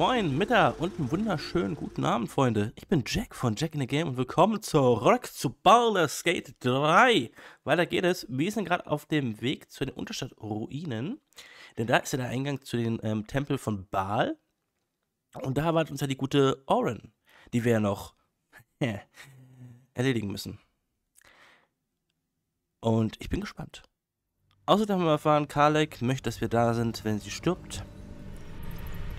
Moin, Mittag und einen wunderschönen guten Abend, Freunde. Ich bin Jack von Jack in the Game und willkommen zurück zu Baldur's Gate 3. Weiter geht es. Wir sind gerade auf dem Weg zu den Unterstadt-Ruinen. Denn da ist ja der Eingang zu den ähm, Tempel von Baal. Und da wartet uns ja die gute Oren, die wir ja noch erledigen müssen. Und ich bin gespannt. Außerdem haben wir erfahren, Karlek möchte, dass wir da sind, wenn sie stirbt.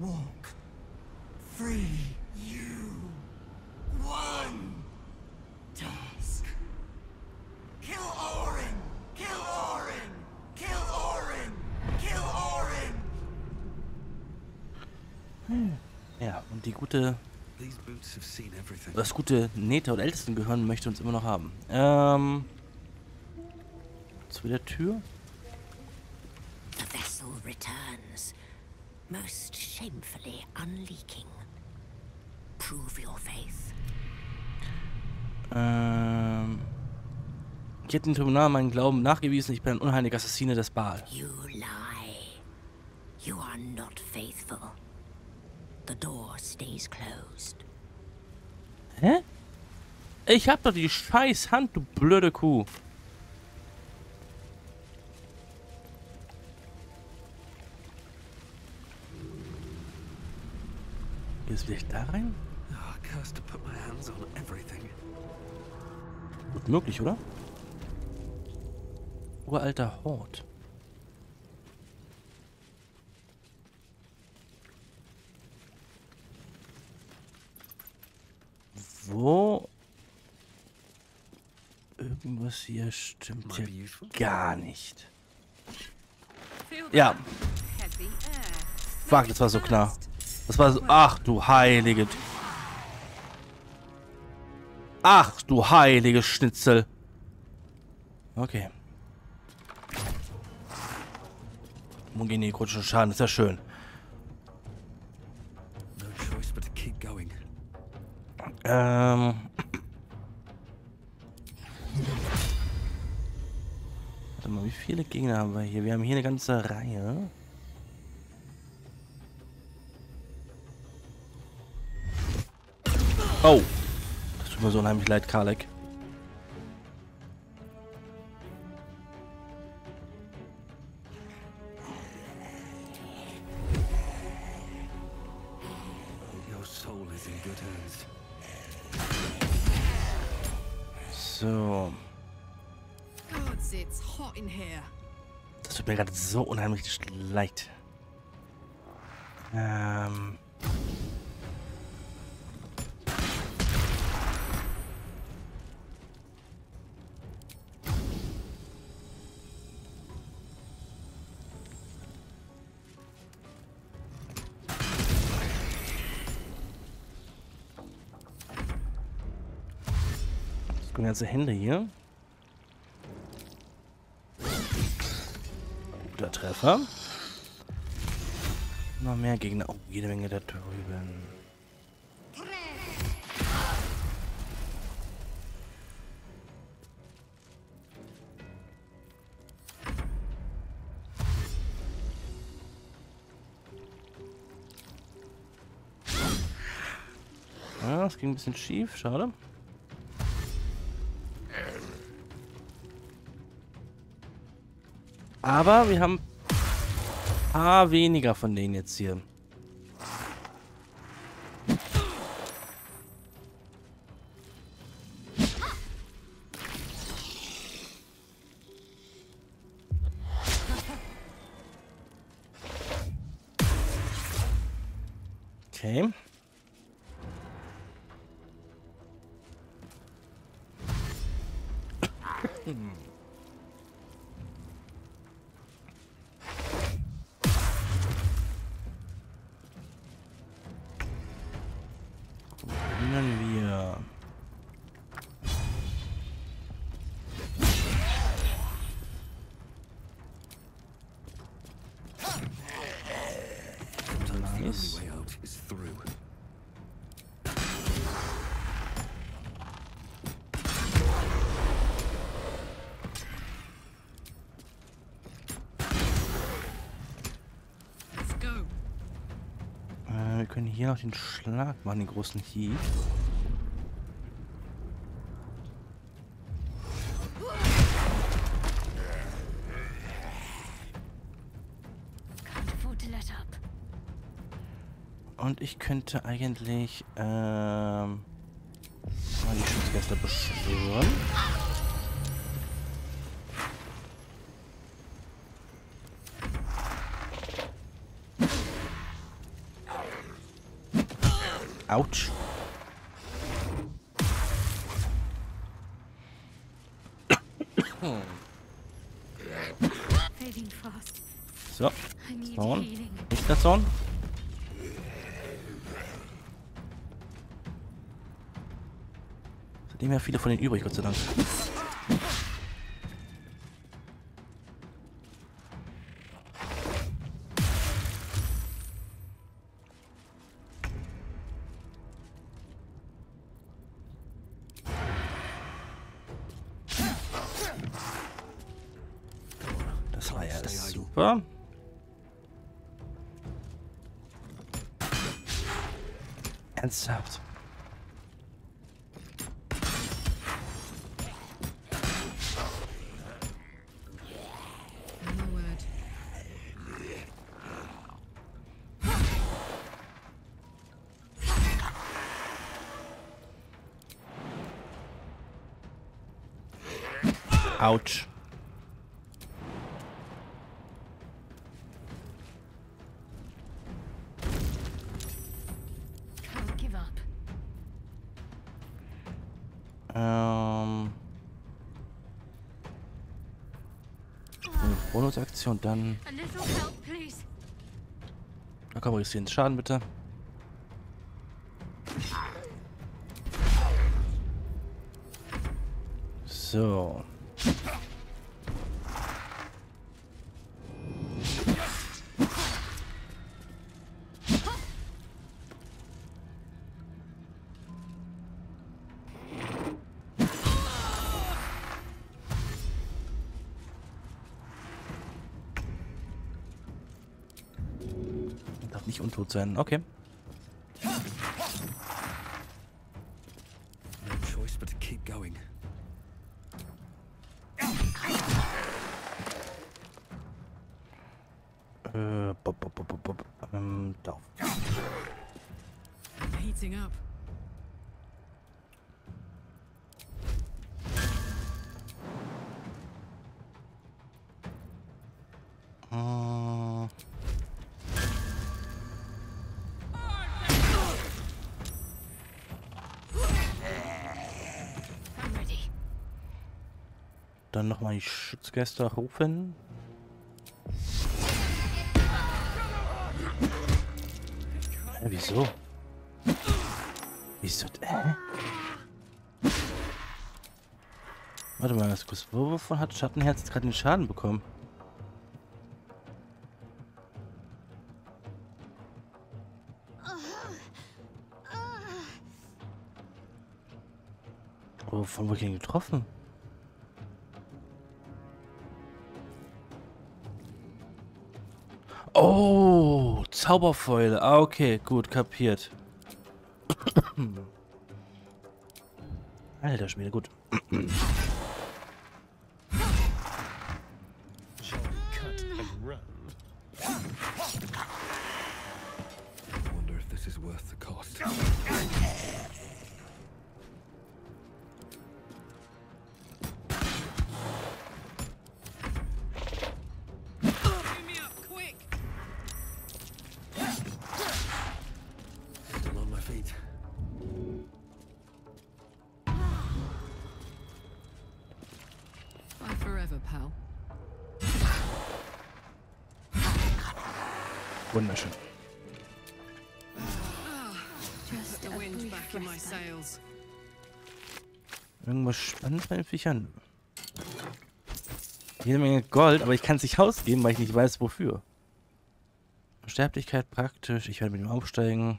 walk free. You one task. Kill Orin! Kill Orin! Kill Orin! Kill Orin! Ja, und die gute, das gute Neta und Ältesten gehören möchte uns immer noch haben. Ähm. Zu der Tür? The vessel returns, most shamefully unleaking. Prove your faith. Ähm. Ich hätte dem Tribunal meinen Glauben nachgewiesen, ich bin ein unheiliger Assassine des Baal. You lie. You are not faithful. The door stays closed. Hä? Ich hab doch die scheiß Hand, du blöde Kuh. Put my hands on everything. Gut möglich, oder? Uralter Hort. Wo? Irgendwas hier stimmt hier gar nicht. Ja, fuck, das war so klar. Das war so. Ach du heilige. Ach du heilige Schnitzel. Okay. Mungini, nekrotischen Schaden, ist ja schön. Ähm. Warte mal, wie viele Gegner haben wir hier? Wir haben hier eine ganze Reihe. Oh. Das tut mir so unheimlich leid, Karlek. Your soul is in good hands. So. Gods, it's hot in here. Das tut mir gerade so unheimlich leid. Ähm. Ganze Hände hier. Guter Treffer. Noch mehr Gegner. Oh, jede Menge da drüben. Ja, das ging ein bisschen schief, schade. Aber wir haben ein paar weniger von denen jetzt hier. ist. Äh, wir können hier noch den Schlag machen, den großen Hieb. Könnte eigentlich ähm, mal die Schutzgäste beschwören. Autsch. So, healing. Nicht der Zorn. Nicht mehr viele von denen übrig, Gott sei Dank. Das war ja super. Ernsthaft. Autsch. Ähm. Eine Bonusaktion, dann. Da komm, riskieren ins Schaden bitte. So. Nicht untot sein. Okay. Schutzgäste rufen. Hä, wieso? Wieso? Hä? Warte mal ganz kurz. Wovon hat Schattenherz gerade den Schaden bekommen? Wovon wurde ich denn getroffen? Zauberfäule. Ah, okay, gut, kapiert. Alter Schmiede, gut. Bei den Viechern. Jede Menge Gold, aber ich kann es nicht ausgeben, weil ich nicht weiß, wofür. Sterblichkeit praktisch. Ich werde mit ihm aufsteigen.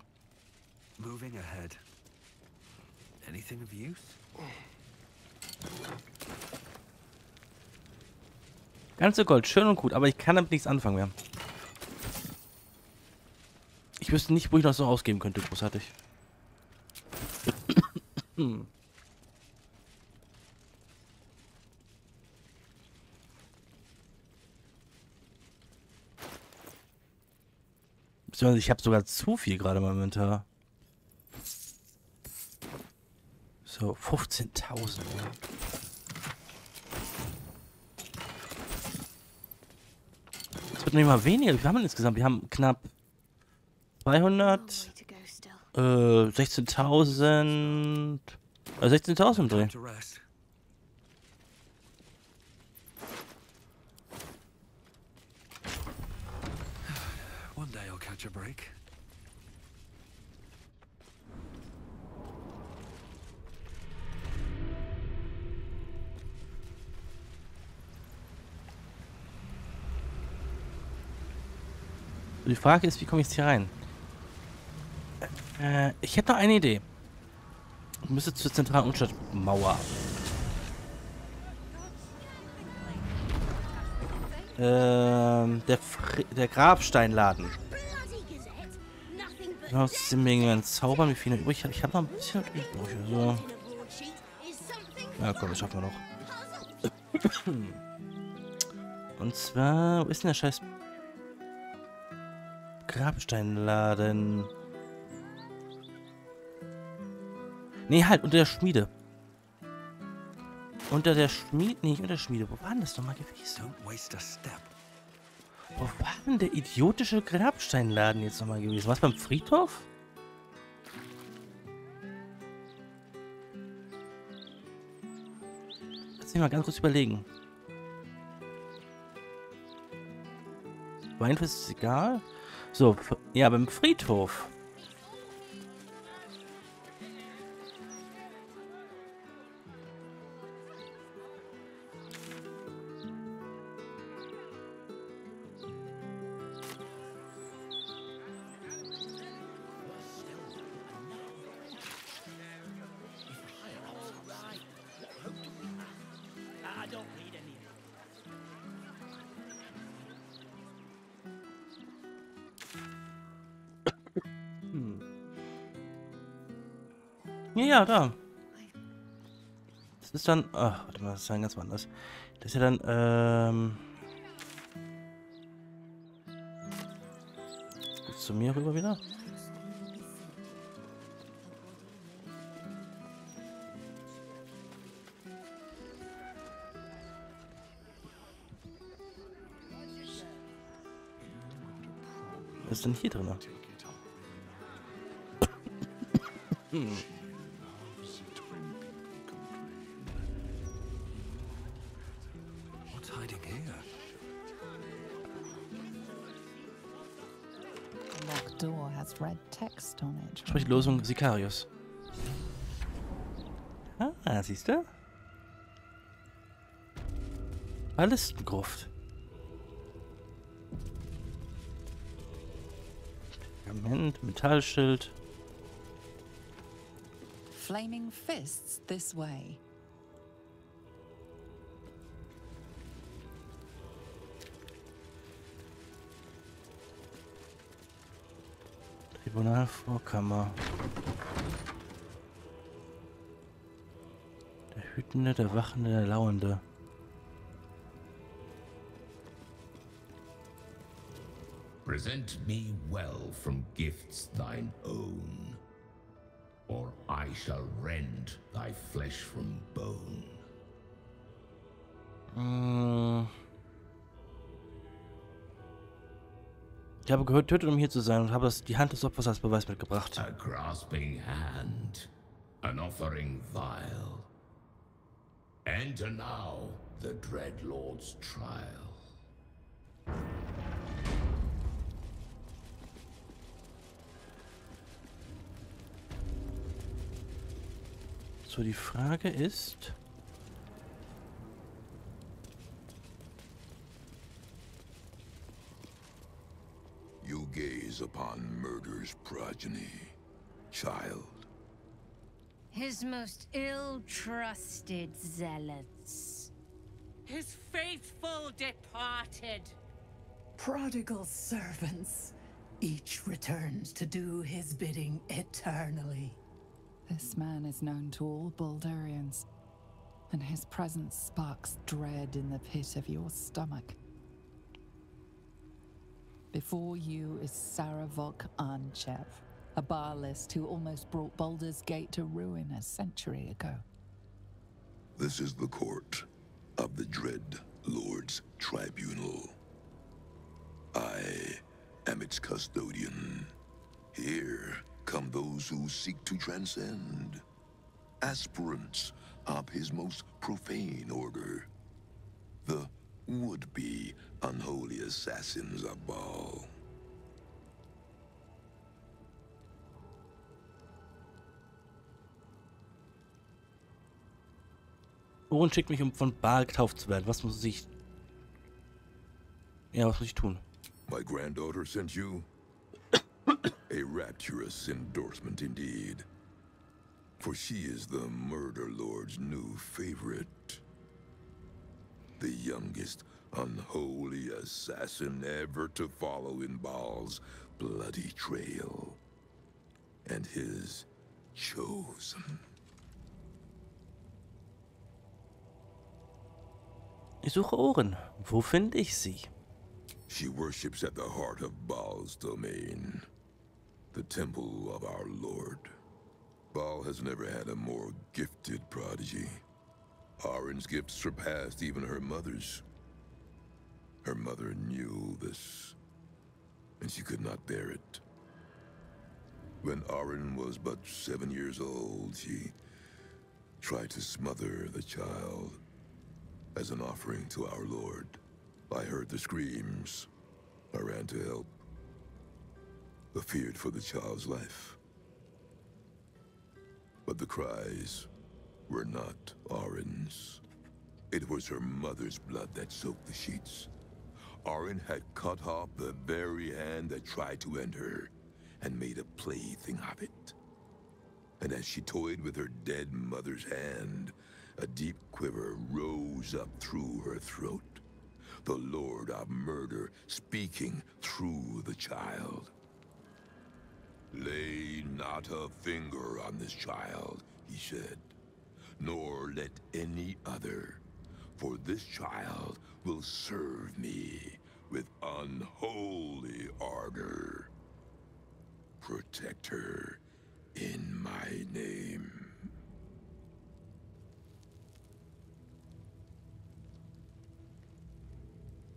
Moving ahead. Anything of use? Ganze Gold, schön und gut, aber ich kann damit nichts anfangen mehr. Ich wüsste nicht, wo ich das noch ausgeben könnte, großartig. Beziehungsweise ich habe sogar zu viel gerade im Inventar. So, 15.000. Es wird nicht mal weniger. Wie viel haben wir insgesamt? Wir haben knapp 200, to go still. äh, 16.000, äh, 16.000 Dreh. Time to rest. One catch a break. Die Frage ist, wie komme ich jetzt hier rein? Äh, ich hätte noch eine Idee. Ich müsste zur zentralen Unterstadtmauer. Ähm, der, der Grabsteinladen. Sind wir denn zaubern? Wie viele übrig? Ich habe noch ein bisschen übrig. So. in a broadsheet is something Ja, komm, das schaffen wir noch. Und zwar, wo ist denn der scheiß Grabsteinladen? Nee, halt, unter der Schmiede. Unter der Schmiede, nee, nicht unter der Schmiede. Wo war denn das nochmal gewesen? Don't waste a step. Wo war denn der idiotische Grabsteinladen jetzt nochmal gewesen? Was beim Friedhof? Lass mich mal ganz kurz überlegen. Weinfest ist egal. So, ja, beim Friedhof. Ja, da. Das ist dann. Ach, warte mal, das ist dann ganz anders. Das ist ja dann, ähm. Geht's zu mir rüber wieder? Was ist denn hier drin? What's on it. Sprich Losung Sicarius. Ah, siehst du? Ballistengruft. Pergament, Metallschild. Flaming fists this way. Tribunalvorkammer. Der Hütende, der Wachende, der Lauernde. Present me well from gifts thine own, or I shall rend thy flesh from bone. Mm. Ich habe gehört, tötet, um hier zu sein und habe das, die Hand des Opfers als Beweis mitgebracht. A grasping hand, an offering vile. Enter now the dread lord's trial. So, die Frage ist... You gaze upon murder's progeny, child. His most ill-trusted zealots. His faithful departed. Prodigal servants, Each returns to do his bidding eternally. This man is known to all Baldurians, and his presence sparks dread in the pit of your stomach. Before you is Saravok Anchev, a barlist who almost brought Baldur's Gate to ruin a century ago. This is the court of the Dread Lord's Tribunal. I am its custodian. Here come those who seek to transcend. Aspirants of his most profane order. The would-be unholy assassins of Baal. Oren schickt mich, um von Baal getauft zu werden. Was muss ich... Ja, was muss ich tun? My granddaughter sent you? A rapturous endorsement indeed. For she is the Murder Lord's new favorite. The youngest unholy assassin ever to follow in Baal's bloody trail. And his chosen. Ich suche Ohren. Wo finde ich sie? She worships at the heart of Baal's domain, the temple of our Lord. Baal has never had a more gifted prodigy. Arin's gifts surpassed even her mother's. Her mother knew this, and she could not bear it. When Arin was but seven years old, she tried to smother the child as an offering to our Lord. I heard the screams. I ran to help. I feared for the child's life. But the cries were not Arin's. It was her mother's blood that soaked the sheets. Arin had cut off the very hand that tried to end her, and made a plaything of it. And as she toyed with her dead mother's hand, a deep quiver rose up through her throat. The Lord of Murder speaking through the child. Lay not a finger on this child, he said, nor let any other, for this child will serve me with unholy ardor. Protect her in my name.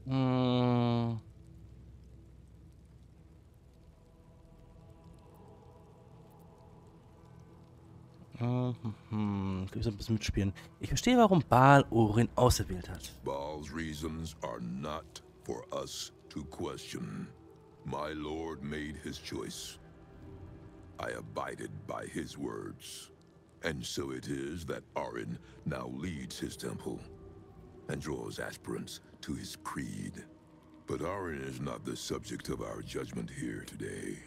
Hm. Mhm. Ich bisschen mitspielen. Ich verstehe, warum Baal Orin auserwählt hat. Baal's reasons are not for us to question. My lord made his choice. I abided by his words. And so it is that Arin now leads his temple and draws aspirants to his creed. But Arin is not the subject of our judgment here today.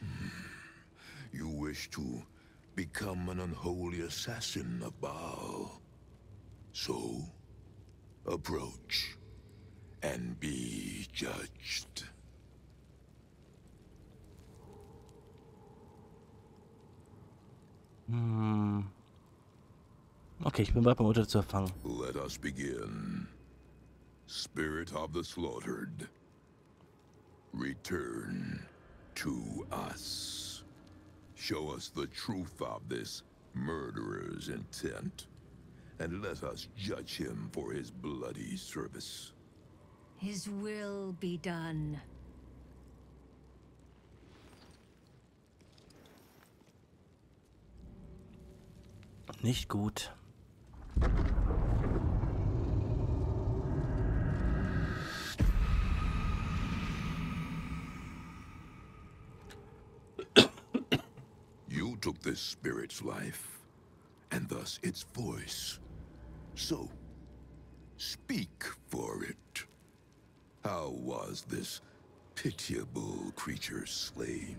Hmm. You wish to become an unholy assassin of Baal. So, approach and be judged. Hm. Okay, ich bin bereit, mein Urteil zu erfangen. Let us begin. Spirit of the slaughtered, return to us. Show us the truth of this murderer's intent, and let us judge him for his bloody service. His will be done. Nicht gut. This spirit's life, and thus its voice. So, speak for it. How was this pitiable creature slain?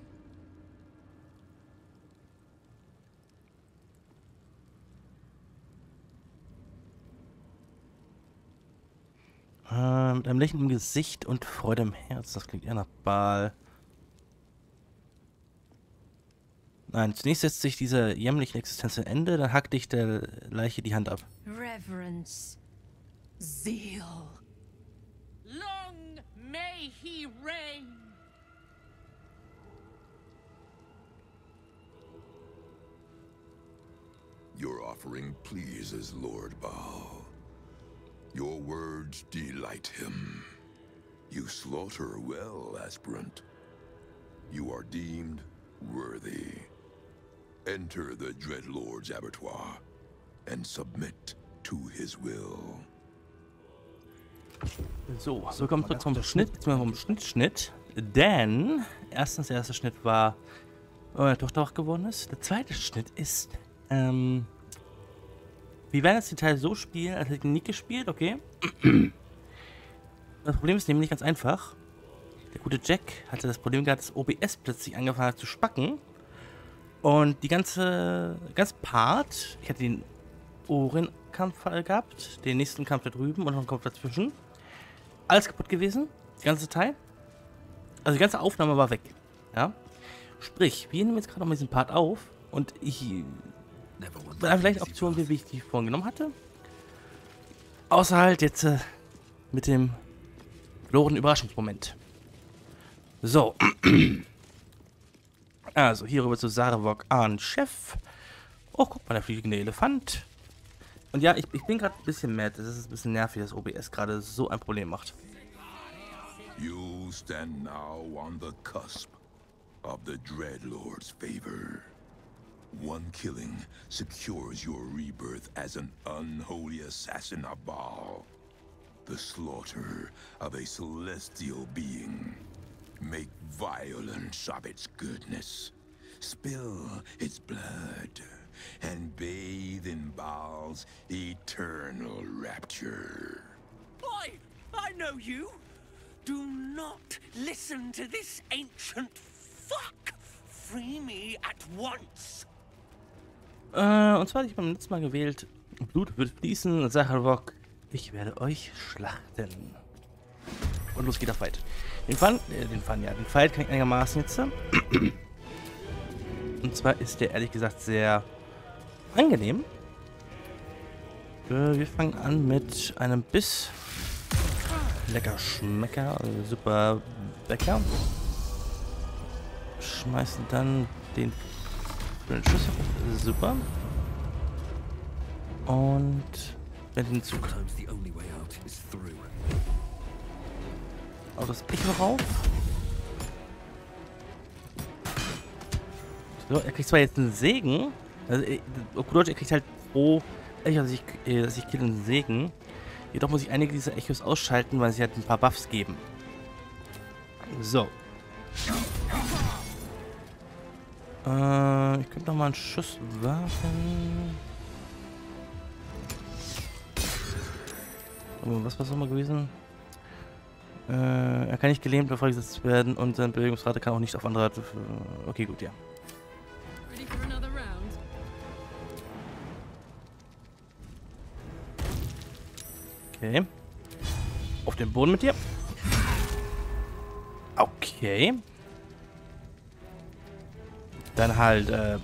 Äh, mit einem Lächeln im Gesicht und Freude im Herz. Das klingt eher nach Baal. Nein, zunächst setzt sich dieser jämmerlichen Existenz ein Ende, dann hackt dich der Leiche die Hand ab. Reverence. Zeal. Long may he reign. Your offering pleases Lord Baal. Your words delight him. You slaughter well, aspirant. You are deemed worthy. Enter the Dread Lord's abattoir and submit to his will. So, so kommt zurück vom Schnitt, mal vom Schnitt, Denn, erstens, der erste Schnitt war, wo meine Tochter wach geworden ist. Der zweite Schnitt ist, ähm, wir werden den Teil so spielen, als hätte ich nie gespielt, okay? Das Problem ist nämlich ganz einfach. Der gute Jack hatte das Problem gehabt, dass OBS plötzlich angefangen hat zu spacken. Und die ganze, ganze Part, ich hatte den Ohrenkampf gehabt, den nächsten Kampf da drüben und noch einen Kampf dazwischen. Alles kaputt gewesen, die ganze Teil. Also die ganze Aufnahme war weg. Ja. Sprich, wir nehmen jetzt gerade noch mal diesen Part auf und ich da vielleicht path. wie ich die vorhin genommen hatte. Außer halt jetzt äh, mit dem verlorenen Überraschungsmoment. So. Also, hier rüber zu Saravok Ahn Chef. Oh, guck mal, der fliegende Elefant. Und ja, ich, ich bin gerade ein bisschen mad. Es ist ein bisschen nervig, dass OBS gerade so ein Problem macht. You stand now on the cusp of the Dread Lord's favor. One killing secures your rebirth as an unholy assassin of Baal. The slaughter of a celestial being. Make violence of its goodness. Spill its blood. And bathe in Baal's eternal rapture. Boy, I know you. Do not listen to this ancient fuck. Free me at once. Äh, und zwar hatte ich beim letzten Mal gewählt, Blut wird fließen, Sacharok, ich werde euch schlachten. Und los geht der Fight. Den Fun, äh, den Fun, ja, den Fight kann ich einigermaßen jetzt. Und zwar ist der ehrlich gesagt sehr angenehm. Äh, wir fangen an mit einem Biss. Lecker Schmecker, also super Bäcker. Schmeißen dann den Schuss. Super. Und wenn den Zug Auf das Echo rauf. So, er kriegt zwar jetzt einen Segen. Also, äh, Deutsch, er kriegt halt pro Echo, dass ich, äh, dass ich kill einen Segen. Jedoch muss ich einige dieser Echos ausschalten, weil sie halt ein paar Buffs geben. So. Äh, ich könnte noch mal einen Schuss werfen. Was war es nochmal gewesen? Äh, er kann nicht gelähmt oder freigesetzt werden und seine Bewegungsrate kann auch nicht auf andere Art. äh, Okay, gut, ja. Okay. Auf den Boden mit dir. Okay. Dann halt, äh,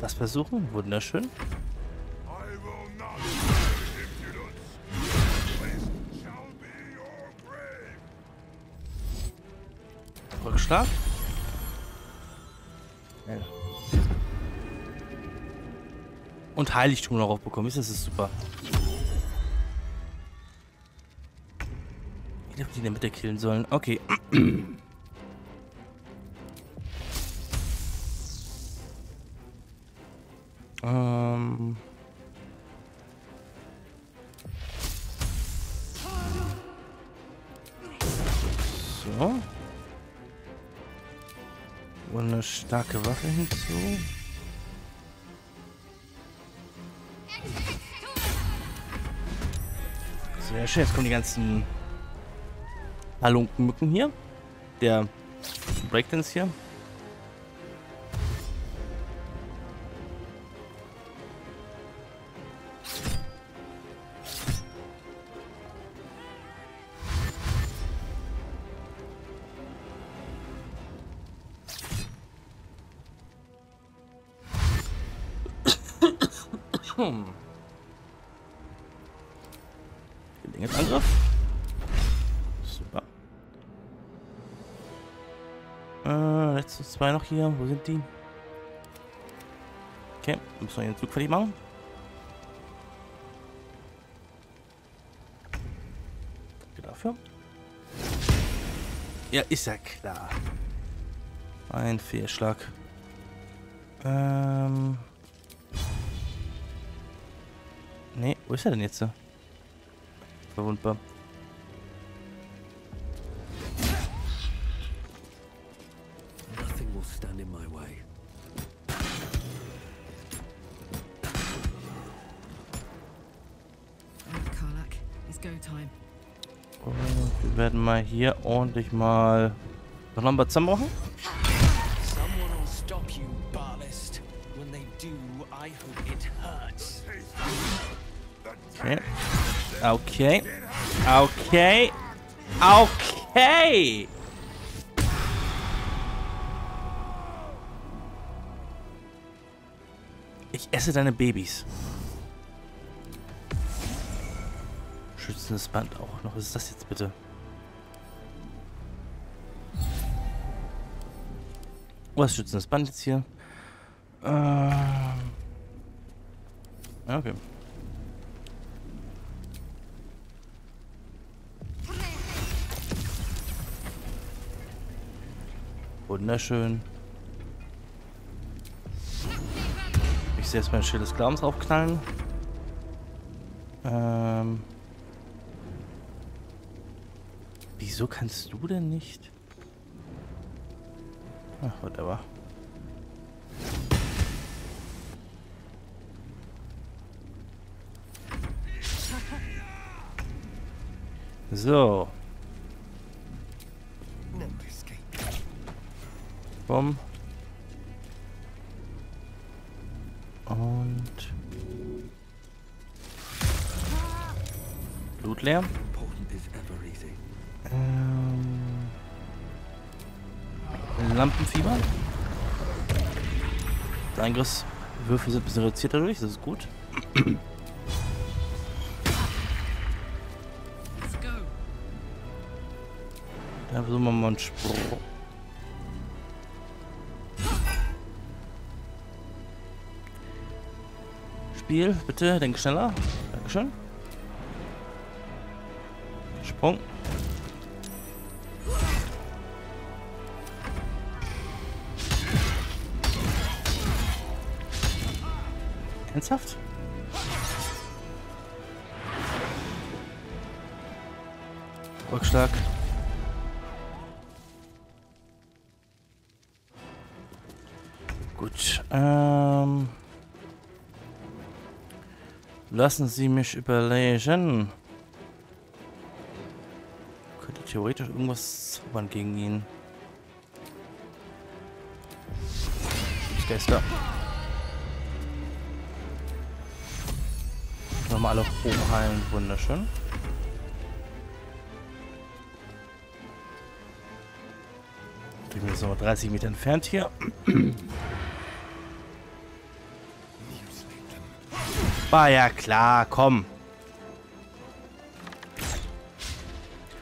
das versuchen. Wunderschön. Rückschlag. Ja. Und Heiligtum noch aufbekommen. Ist das ist super. Ich hätte die in der Mitte killen sollen. Okay. hinzu. Sehr schön, jetzt kommen die ganzen Halunkenmücken hier. Der Breakdance hier. Hier. Wo sind die? Okay, müssen wir den Zug fertig machen. Danke dafür. Ja, ist ja klar. Ein Fehlschlag. Ähm. Nee, wo ist er denn jetzt? Verwundbar. Mal hier ordentlich mal noch ein it hurts. Okay. Okay. Okay. Okay. Ich esse deine Babys. Schützendes Band auch noch. Was ist das jetzt bitte? Was ist schützendes Band jetzt hier? Ähm. Ja, Okay. Wunderschön. Ich sehe jetzt mein Schild des Glaubens aufknallen. Ähm. Wieso kannst du denn nicht? Ach, whatever. So. Bumm. Und Blut leer. Lampenfieber. Die Angriffswürfe sind ein bisschen reduziert dadurch, das ist gut. Dann versuchen wir mal einen Sprung. Spiel, bitte, denk schneller. Dankeschön. Sprung. Ernsthaft? Rückschlag. Gut. Ähm. Lassen Sie mich überlegen. Könnte theoretisch irgendwas zaubern gegen ihn. Geister. Nochmal alle hochheilen. Wunderschön. Ich bin jetzt noch 30 Meter entfernt hier. War ja klar, komm.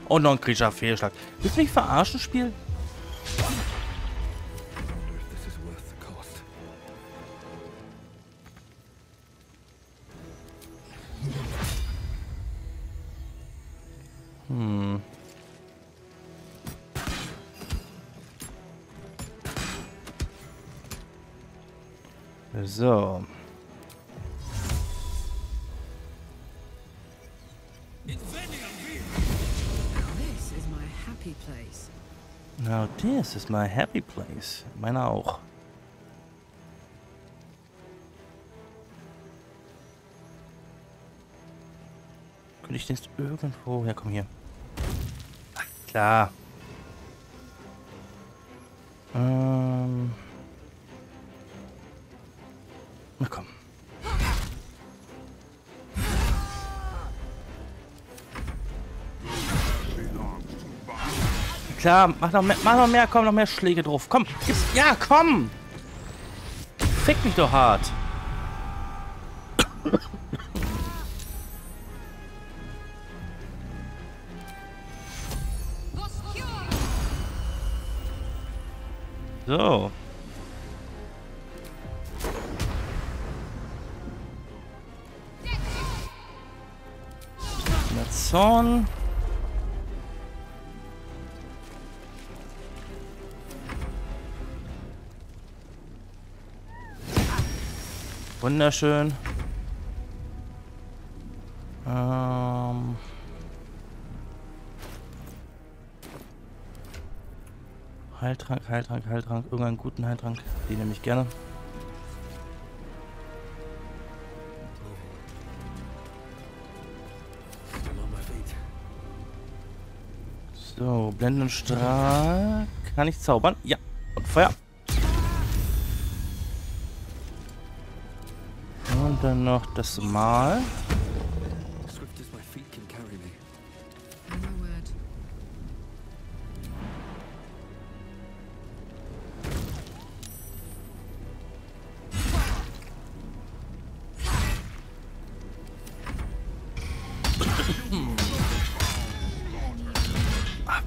Und noch ein kritischer Fehlschlag. Willst du mich verarschen, Spiel? This is my happy place. Meiner auch. Könnte ich den jetzt irgendwo... Ja, komm hier. Klar. klar. Mach noch mehr, mach noch mehr, komm, noch mehr Schläge drauf. Komm, gib's, ja, komm! Fick mich doch hart. So. Wunderschön. Ähm. Heiltrank, Heiltrank, Heiltrank. Irgendeinen guten Heiltrank. Den nehme ich gerne. So, Blendenstrahl. Kann ich zaubern? Ja. Und Feuer. Noch das Mal. Word.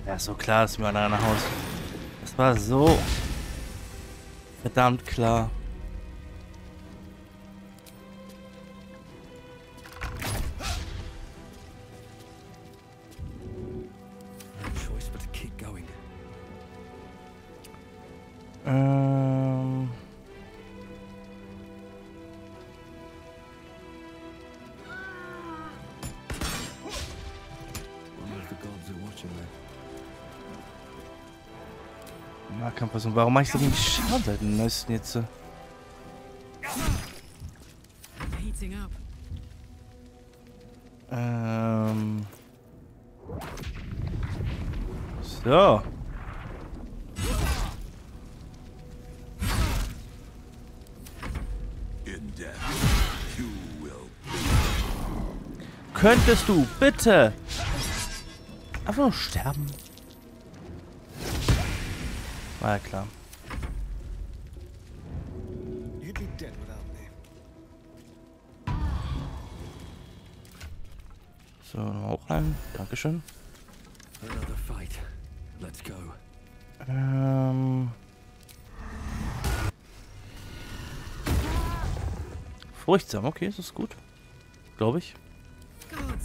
Ja, so klar, dass mir einer nach Haus. Das war so verdammt klar. Ähm. Me. Nahkampfversuch. Warum mache ich so wenig Schaden seit dem neuesten jetzt? äh? Ähm. So. Könntest du bitte einfach nur sterben? War ja klar. So, nochmal hoch rein. Dankeschön. Ähm. Furchtsam, okay, das ist gut. Glaube ich.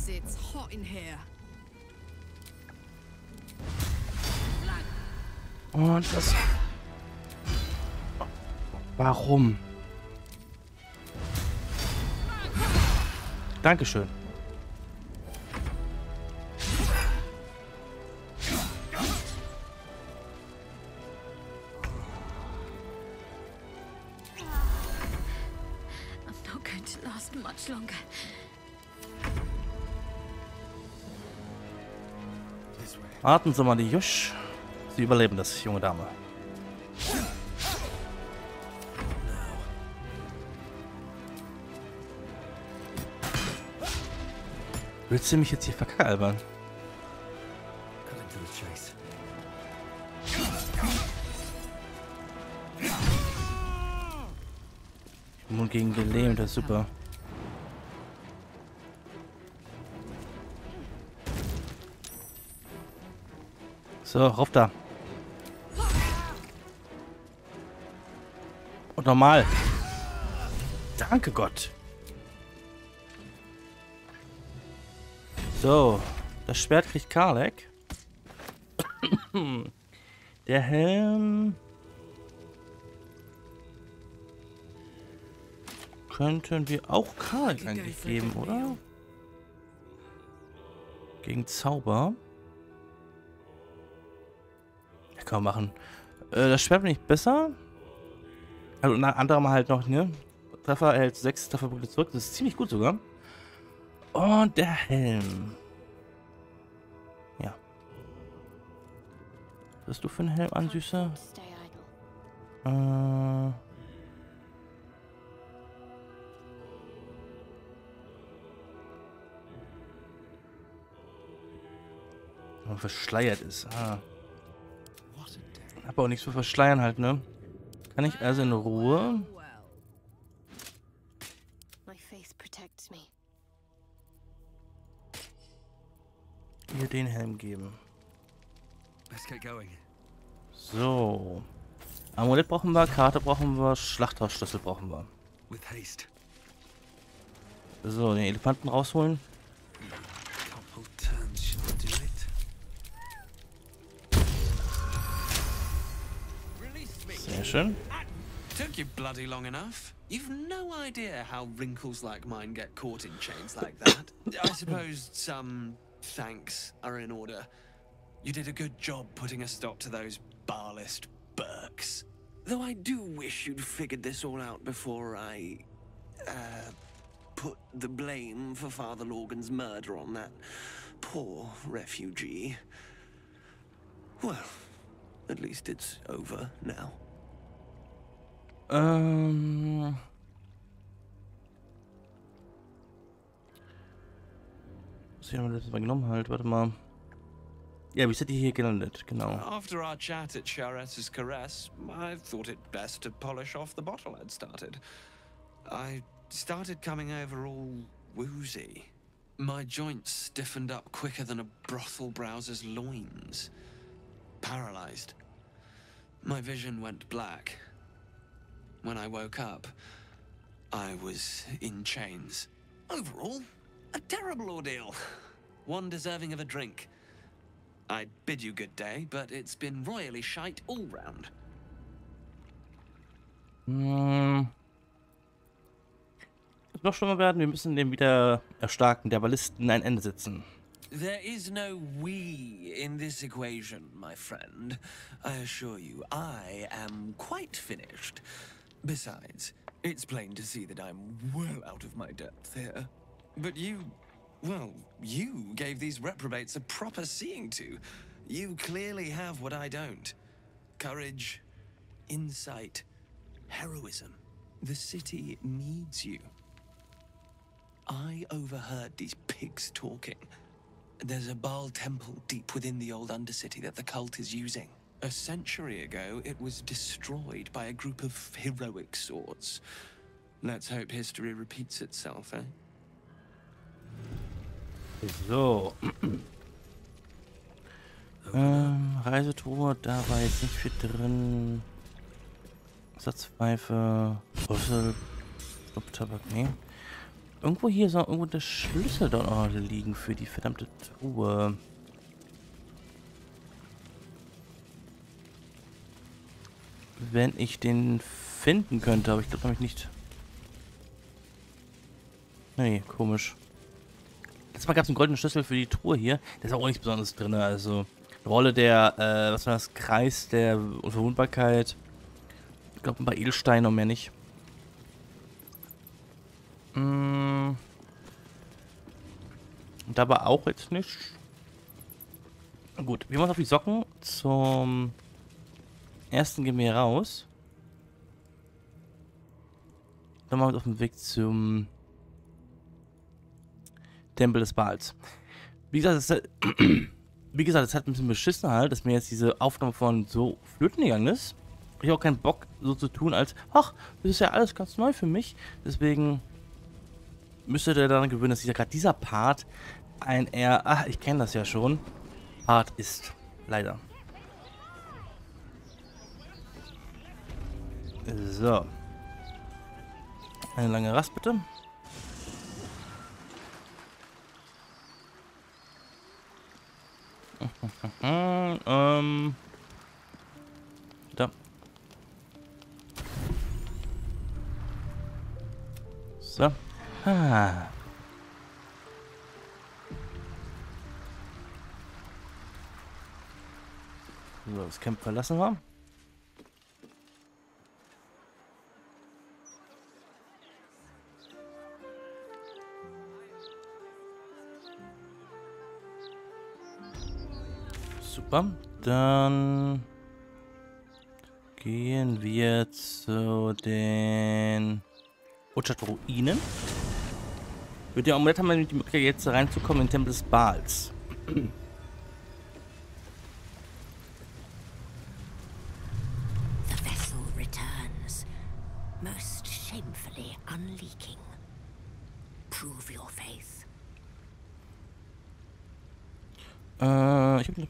It's hot in here. Und das. Warum? Dankeschön. Warten Sie mal, die Jusch. Sie überleben das, junge Dame. Willst du mich jetzt hier verkalbern? Immun gegen gelähmt, das ist super. So, rauf da. Und normal. Danke Gott. So, das Schwert kriegt Karlek. Der Helm könnten wir auch Karlek eigentlich geben, oder? Gegen Zauber. Kann man machen. Äh, das Schwert bin ich besser. Also unter anderem halt noch, ne? Treffer erhält 6 Trefferpunkte zurück. Das ist ziemlich gut sogar. Und der Helm. Ja. Was hast du für einen Helm an, Süßer? Äh. Verschleiert ist. Ah. Hab auch nichts für verschleiern halt, ne? Kann ich also in Ruhe? My faith protects me. ihr den Helm geben? Let's get going. So. Amulett brauchen wir, Karte brauchen wir, Schlachthausschlüssel brauchen wir. With haste. So, den Elefanten rausholen. Took you bloody long enough. You've no idea how wrinkles like mine get caught in chains like that. I suppose some thanks are in order. You did a good job putting a stop to those barlist Burks. Though I do wish you'd figured this all out before I, uh, put the blame for Father Logan's murder on that poor refugee. Well, at least it's over now. Genau. After our chat at Charette's Caress, I thought it best to polish off the bottle I'd started. I started coming over all woozy. My joints stiffened up quicker than a brothel browser's loins. Paralyzed. My vision went black. When I woke up, I was in chains. Overall, a terrible ordeal. One deserving of a drink. I bid you good day, but it's been royally shite all round. Hm. Noch schlimmer werden, wir müssen dem wieder erstarken, der Ballisten ein Ende setzen. There is no we in this equation, my friend. I assure you, I am quite finished. Besides, it's plain to see that I'm well out of my depth here. But you, well, you gave these reprobates a proper seeing to. You clearly have what I don't courage, insight, heroism. The city needs you. I overheard these pigs talking. There's a Baal temple deep within the old Undercity that the cult is using. A century ago, it was destroyed by a group of heroic sorts. Let's hope history repeats itself, eh? So. ähm, Reisetruhe, da war jetzt nicht viel drin. Ersatzpfeife, Rüssel, Tabak, nee. Irgendwo hier soll irgendwo der Schlüssel dort noch liegen für die verdammte Truhe. Wenn ich den finden könnte, aber ich glaube nämlich nicht. Nee, komisch. Letztes Mal gab es einen goldenen Schlüssel für die Truhe hier. Da ist auch nichts Besonderes drin. Also, Rolle der, äh, was war das? Kreis der Unverwundbarkeit. Ich glaube, ein paar Edelsteine und mehr nicht. Mm. Und dabei auch jetzt nicht. Gut, wir machen auf die Socken. Zum ersten gehen wir raus. Dann machen wir uns auf den Weg zum Tempel des Baals. Wie gesagt, es hat, wie gesagt, es hat ein bisschen beschissen halt, dass mir jetzt diese Aufnahme von so flöten gegangen ist. Ich habe auch keinen Bock, so zu tun, als, ach, das ist ja alles ganz neu für mich. Deswegen müsstet ihr daran gewöhnen, dass dieser gerade dieser Part ein eher, ach, ich kenne das ja schon, Part ist. Leider. So. Eine lange Rast bitte. ähm. Da. So. Ah. So, das Camp verlassen wir. Super. Dann gehen wir zu den Utschat-Ruinen. Mit dem Amulett haben wir die Möglichkeit, jetzt reinzukommen in den Tempel des Baals. The vessel returns, most shamefully unleaking. Prove your faith. Äh,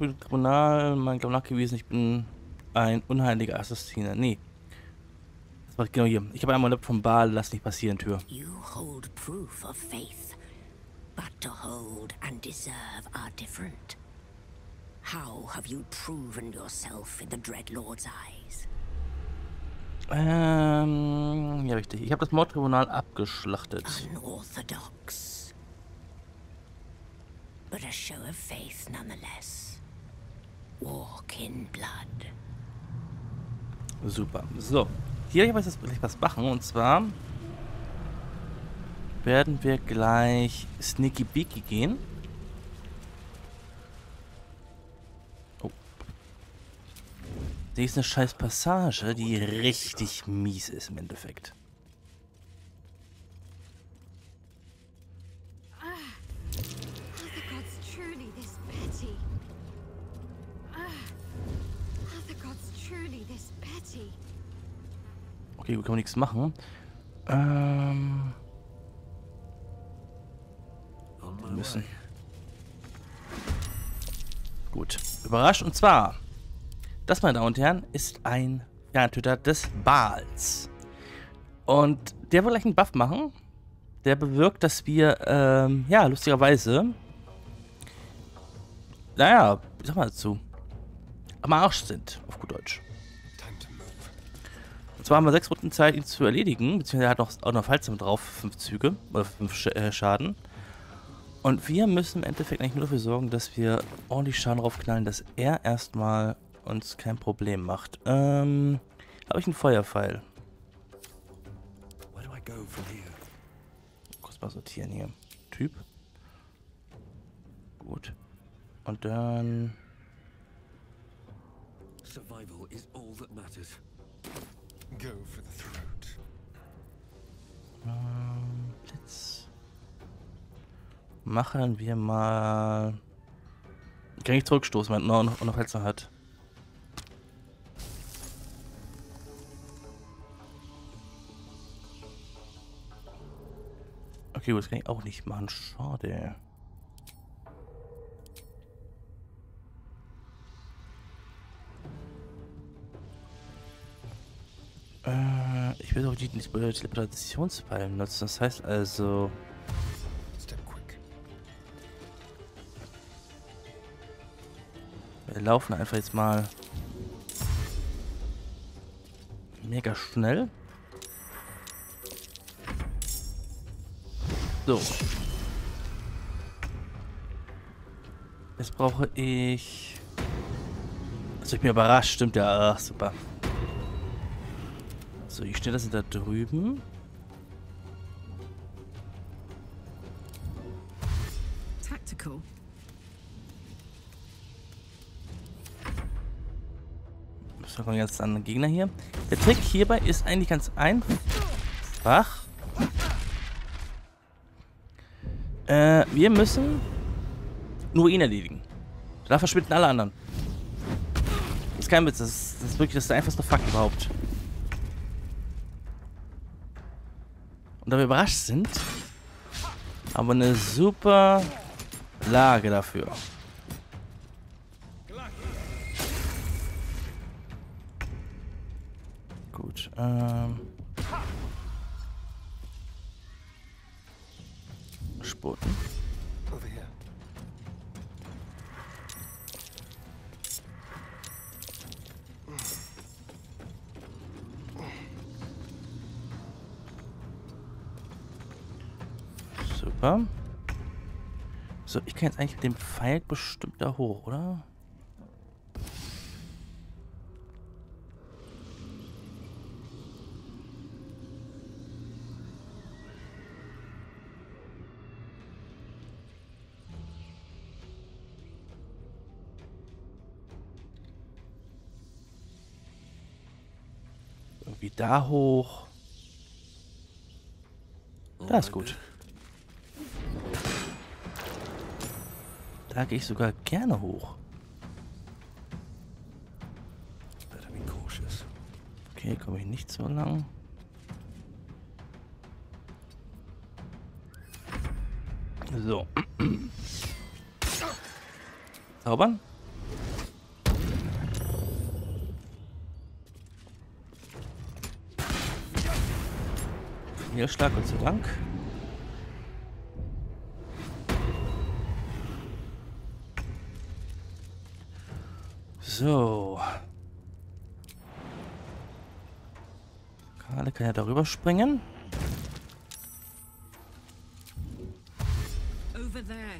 ich mal glaub, nachgewiesen, ich bin ein unheiliger Assassiner. Nee. Das war genau hier. Ich habe einmal vom Baal, lass nicht passieren, Tür. You hold proof of faith, but to hold and deserve are different. How have you proven yourself in the Dreadlord's eyes? Ähm, ja richtig. Ich habe das Mordtribunal abgeschlachtet. Unorthodox. But a show of faith nonetheless. Blood. Super. So. Hier habe ich jetzt gleich was machen. Und zwar werden wir gleich Sneaky Beaky gehen. Oh. Die ist eine scheiß Passage, die richtig mies ist im Endeffekt. Okay, kann man nichts machen. Ähm. Wir müssen. Gut. Überrascht. Und zwar, das, meine Damen und Herren, ist ein Ferntöter des Baals. Und der will gleich einen Buff machen. Der bewirkt, dass wir, ähm, ja, lustigerweise, naja, ich sag mal dazu, am Arsch sind, auf gut Deutsch. Und zwar haben wir sechs Runden Zeit, ihn zu erledigen, beziehungsweise er hat noch, auch noch Fallzimmer drauf, fünf Züge, oder fünf Sch äh, Schaden. Und wir müssen im Endeffekt eigentlich nur dafür sorgen, dass wir ordentlich Schaden draufknallen, dass er erstmal uns kein Problem macht. Ähm, habe ich einen Feuerpfeil? Where do I go from here? Kurz mal sortieren hier. Typ. Gut. Und dann... Survival is all that matters. Go for the throat. Ähm, Blitz. Machen wir mal... Kann ich zurückstoßen, wenn er noch, noch Hälse hat. Okay, das kann ich auch nicht machen. Schade. Ich will doch die Teleportationspfeile nutzen. Das heißt also... Wir laufen einfach jetzt mal mega schnell. So. Jetzt brauche ich... Also ich bin überrascht, stimmt ja. Ach, super. So, die Schnitter sind da drüben. Tactical. Das kommen jetzt an Gegner hier. Der Trick hierbei ist eigentlich ganz einfach. Äh, wir müssen nur ihn erledigen. Da verschwinden alle anderen. Das ist kein Witz, das ist, das ist wirklich das ist der einfachste Fakt überhaupt. Und da wir überrascht sind, haben wir eine super Lage dafür. Kann jetzt eigentlich mit dem Pfeil bestimmt da hoch, oder? Irgendwie da hoch. Da ist gut. Da gehe ich sogar gerne hoch. Okay, komme ich nicht so lang. So. Zaubern. Niederschlag, und zu Dank. So. Karle kann ja darüber springen. Over there.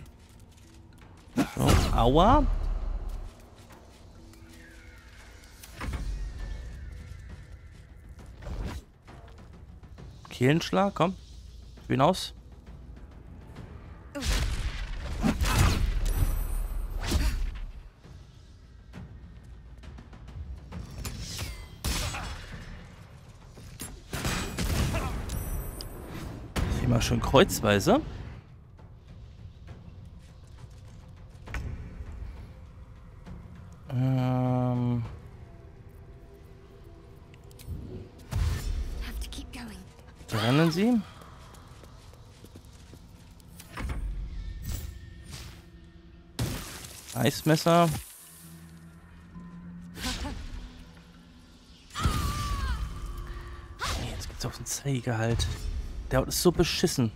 So, aua. Kehlenschlag, komm. Hinaus. Immer schön kreuzweise. Ähm. Rennen Sie. Eismesser. Jetzt gibt's auf den Zeiger halt. Der ist so beschissen.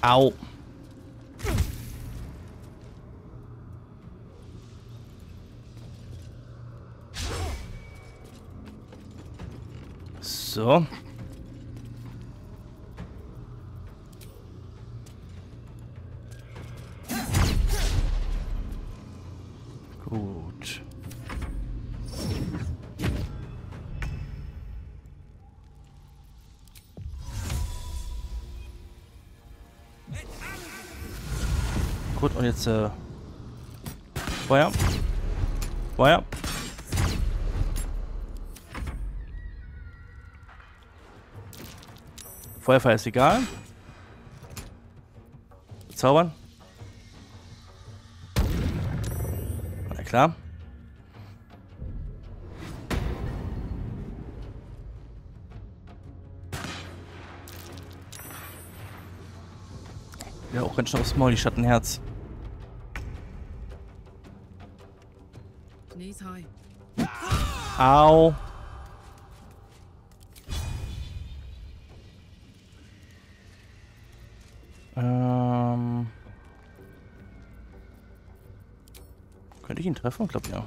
Au. So. Äh, Feuer. Feuer. Feuerfall ist egal. Zaubern. Na klar. Ja, auch ganz schön aufs Maul, die Schattenherz. Au. Ähm. Könnte ich ihn treffen? Ich glaube ja.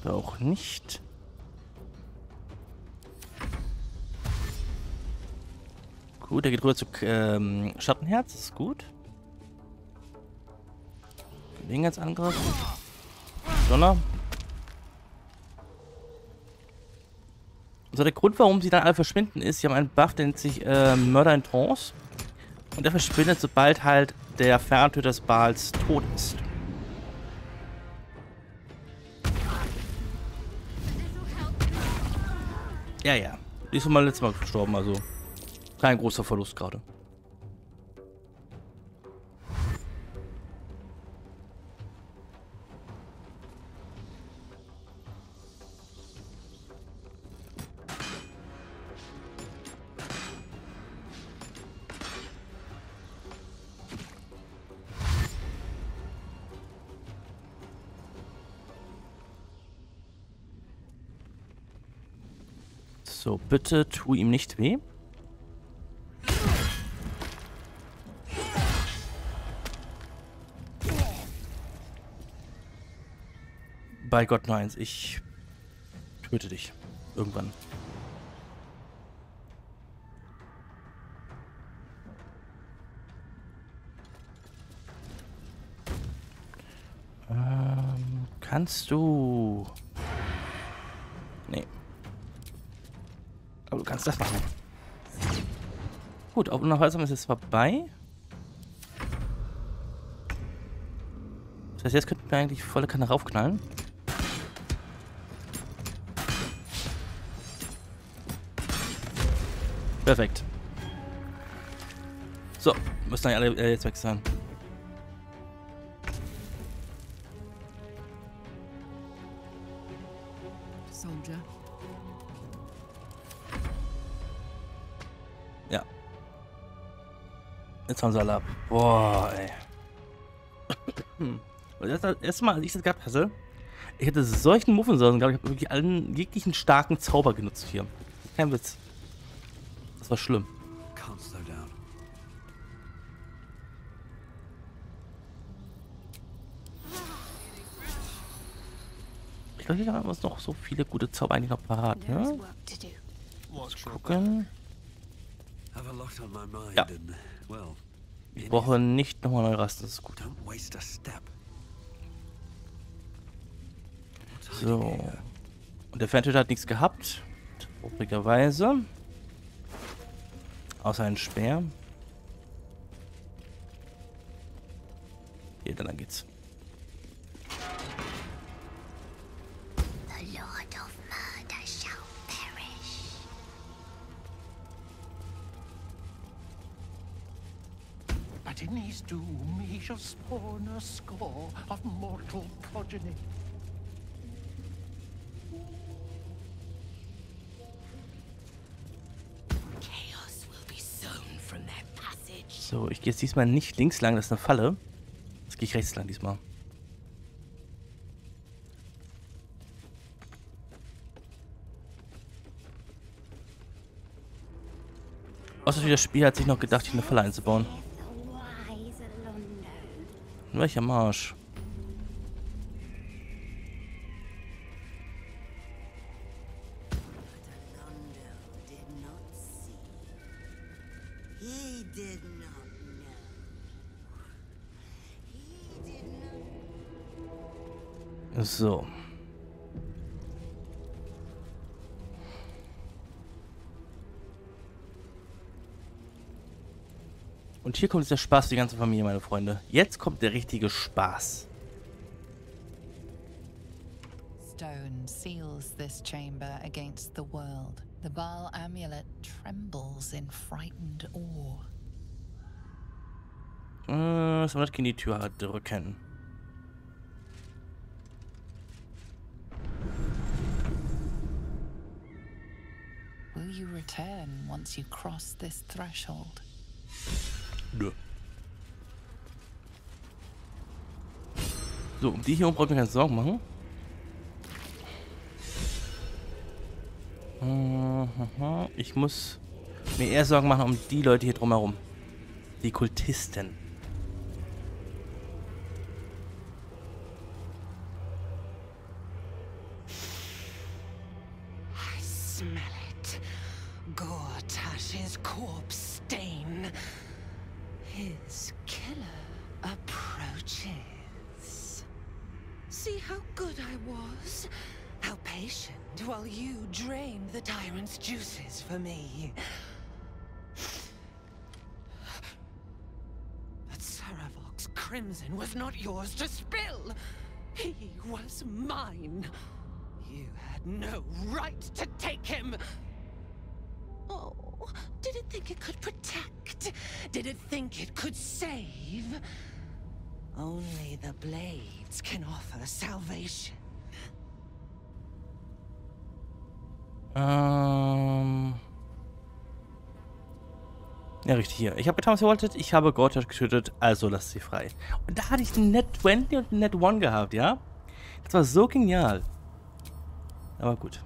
Oder auch nicht. Gut, er geht rüber zu ähm, Schattenherz, ist gut. Gelegenheitsangriff. Donner. Also der Grund, warum sie dann alle verschwinden, ist, sie haben einen Buff, der nennt sich äh, Mörder in Trance. Und der verschwindet, sobald halt der Ferntöter des Bals tot ist. Ja, ja. Die ist schon mal letztes Mal gestorben, also kein großer Verlust gerade. Bitte tu ihm nicht weh. Bei Gott nein, ich töte dich. Irgendwann. Ähm, kannst du... Nee. Aber du kannst das machen. Gut, auf Unaufhaltsam ist jetzt vorbei. Das heißt, jetzt könnten wir eigentlich volle Kanne raufknallen. Perfekt. So, müssen eigentlich alle äh, jetzt weg sein. soldier. Jetzt haben sie alle ab. Boah, ey. Und das, das erste Mal, als ich das gehabt hatte, ich hätte solchen Muffen sollen, glaube ich, habe wirklich allen jeglichen starken Zauber genutzt hier. Kein Witz. Das war schlimm. Ich glaube, hier haben wir noch so viele gute Zauber eigentlich noch parat, ne? your Gucken. Have a lot on my mind Ja. Ich brauche nicht nochmal neu rasten, das ist gut. So. Und der Ferntöter hat nichts gehabt. Traurigerweise. Außer ein Speer. Hier, dann geht's. In his doom he shall spawn a score of mortal progeny. Chaos will be sown from their passage. So, ich gehe jetzt diesmal nicht links lang, das ist eine Falle. Jetzt gehe ich rechts lang diesmal. Außer das Spiel hat sich noch gedacht, hier eine Falle einzubauen. The wise Alondo. Welcher Marsch? Alondo did not see. He did not know. He did not. So. Und hier kommt jetzt der Spaß für die ganze Familie, meine Freunde. Jetzt kommt der richtige Spaß. Stone seals this chamber against the world. The Baal amulet trembles in frightened awe. Äh, das in die Tür drücken. Will you return once you cross this threshold? Nö. So, um die hier oben brauchen wir keine Sorgen machen. Mhm, Ich muss mir eher Sorgen machen um die Leute hier drumherum. Die Kultisten. Yours to spill. He was mine. You had no right to take him. Oh, did it think it could protect? Did it think it could save? Only the blades can offer salvation. Ähm. Ja, richtig hier. Ich habe getan, was ihr wolltet. Ich habe Gortash getötet, also lasst sie frei. Und da hatte ich einen Net 20 und einen Net 1 gehabt, ja? Das war so genial. Aber gut.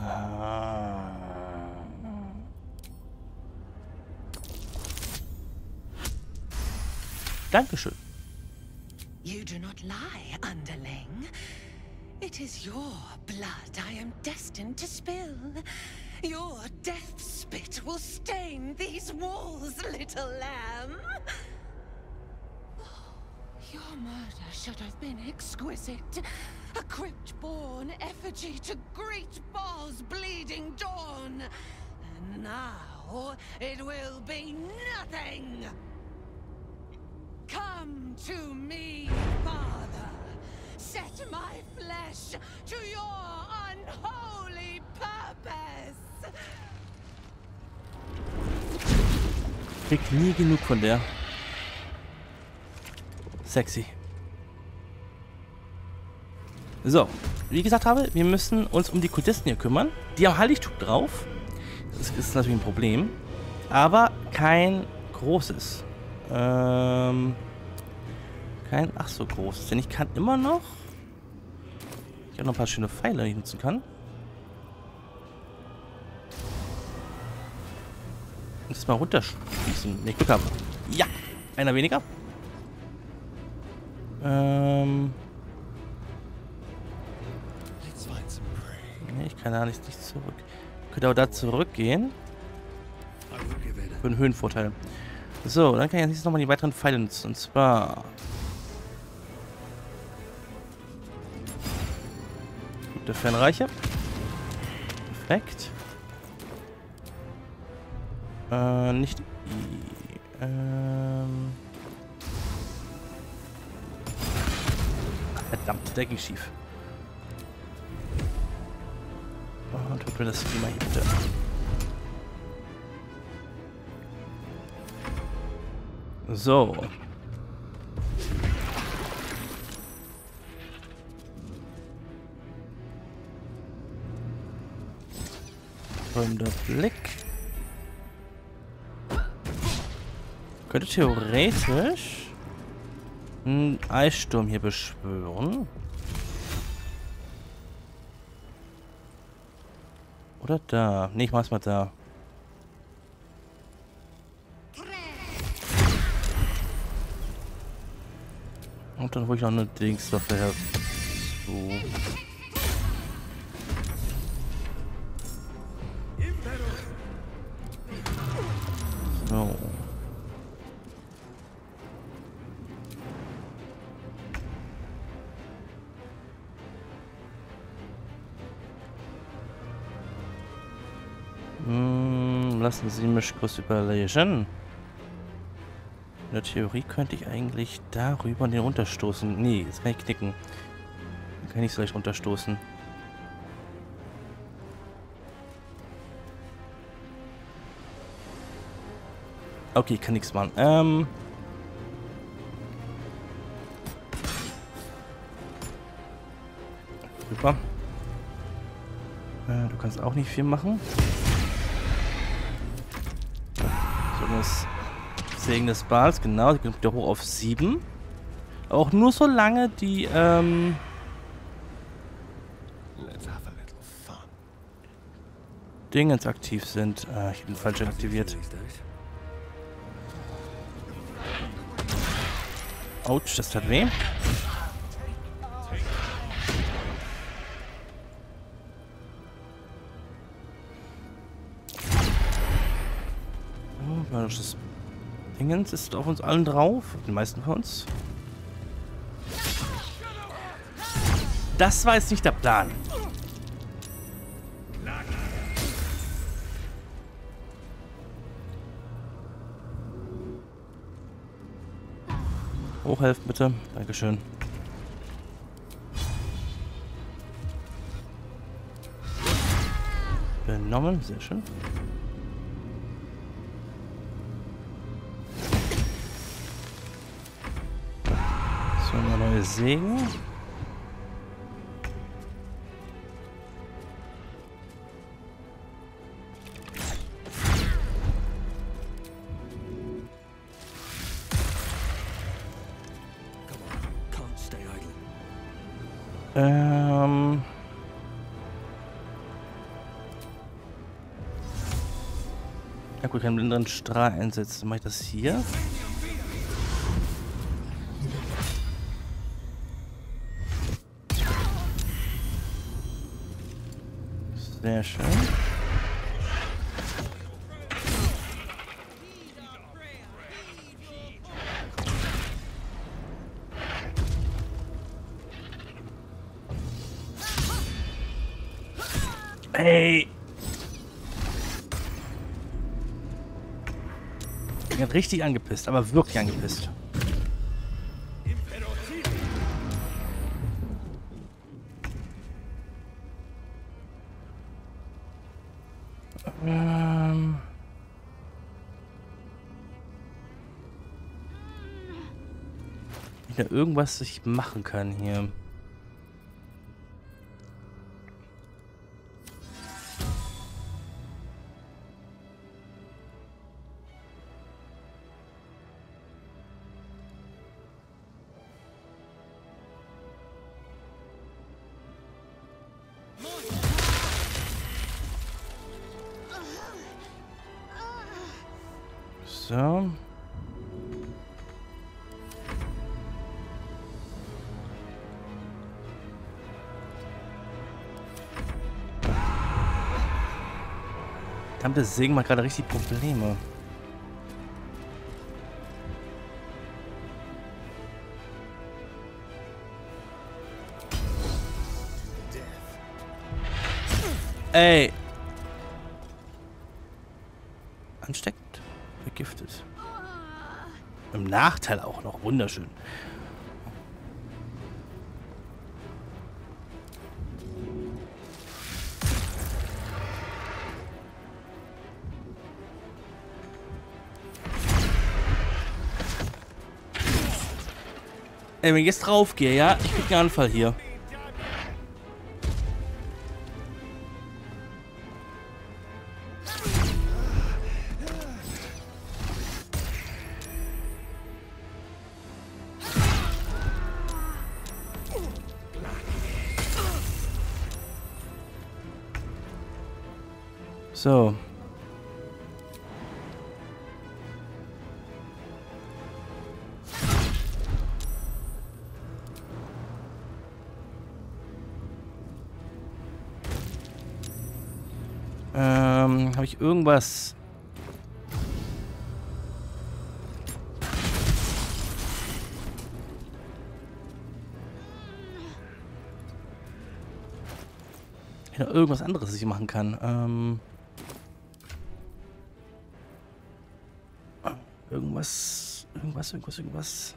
Ah. Dankeschön. You do not lie, underling. It is your blood I am destined to spill. Your death spit will stain these walls, little lamb. Your murder should have been exquisite. A crypt-born effigy to greet Baal's bleeding dawn. And now it will be nothing. Come to me, Father. Set my flesh to your unholy purpose. Krieg nie genug von der. Sexy. So, wie gesagt habe, wir müssen uns um die Kultisten hier kümmern. Die haben Heiligtum drauf. Das ist natürlich ein Problem. Aber kein großes. Ähm, kein ach so großes. Denn ich kann immer noch... Ich habe noch ein paar schöne Pfeile, die ich nutzen kann. Und das mal runterschießen, ich Glück habe. Ja, einer weniger. Ähm... Nee, ich kann da nicht, nicht zurück. Ich könnte aber da zurückgehen. Für einen Höhenvorteil. So, dann kann ich jetzt nochmal die weiteren Pfeile nutzen. Und zwar... Der Fernreiche. Perfekt. Äh, nicht... Ähm... Verdammt, der ging schief. Und tut mir das Klima hier bitte. So. Folgender Blick. Könnte theoretisch einen Eissturm hier beschwören. Oder da? Ne, ich mach's mal da. Und dann hole ich noch eine Dings dafür So. So. Lassen Sie mich kurz überlegen. In der Theorie könnte ich eigentlich darüber den runterstoßen. Nee, jetzt kann ich knicken. Dann kann ich so leicht runterstoßen. Okay, ich kann nichts machen. Ähm. Super. Äh, du kannst auch nicht viel machen. So, das Segen des Bals, genau. Sie kommt wieder hoch auf 7. Auch nur so lange die, ähm... Dingens aktiv sind. Ah, ich bin falsch aktiviert. Autsch, das tat weh. Das Dingens ist auf uns allen drauf. Den meisten von uns. Das war jetzt nicht der Plan. Hochhelfen bitte. Dankeschön. Benommen, sehr schön. Neue Sägen. Ähm... Ja gut, ich kann einen blinderen Strahl einsetzen. Mache ich das hier? Sehr schön. Ey! Ich bin richtig angepisst, aber wirklich angepisst. Irgendwas ich machen kann hier. Verdammte Segen macht gerade richtig Probleme. Ey. Ansteckend. Vergiftet. Im Nachteil auch noch. Wunderschön. Ey, wenn ich jetzt drauf gehe, ja, ich krieg einen Anfall hier. So. Ich irgendwas? Irgendwas anderes, was ich machen kann. Ähm, irgendwas, irgendwas, irgendwas, irgendwas.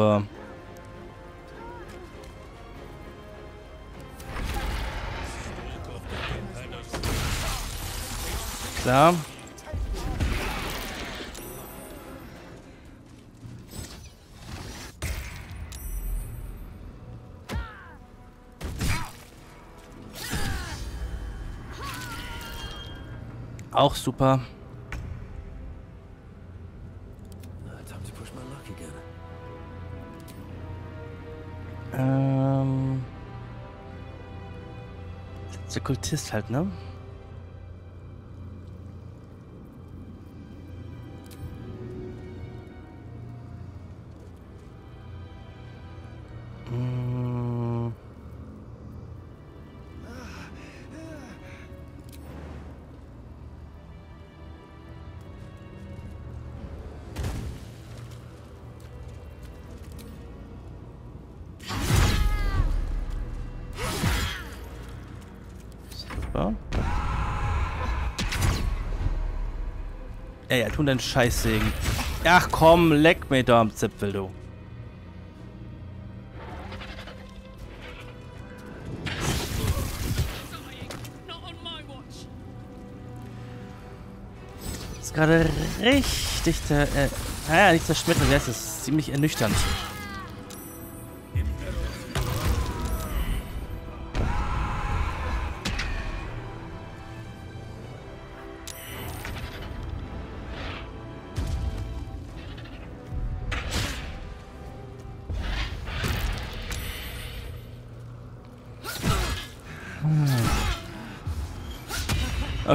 Super. Klar. Auch super. Der Kultist halt, ne? Ja, ja, tu deinen Scheißsegen. Ach komm, leck mir da am Zipfel, du. ist gerade richtig, der, äh, naja, nicht zerschmettert, das ist ziemlich ernüchternd.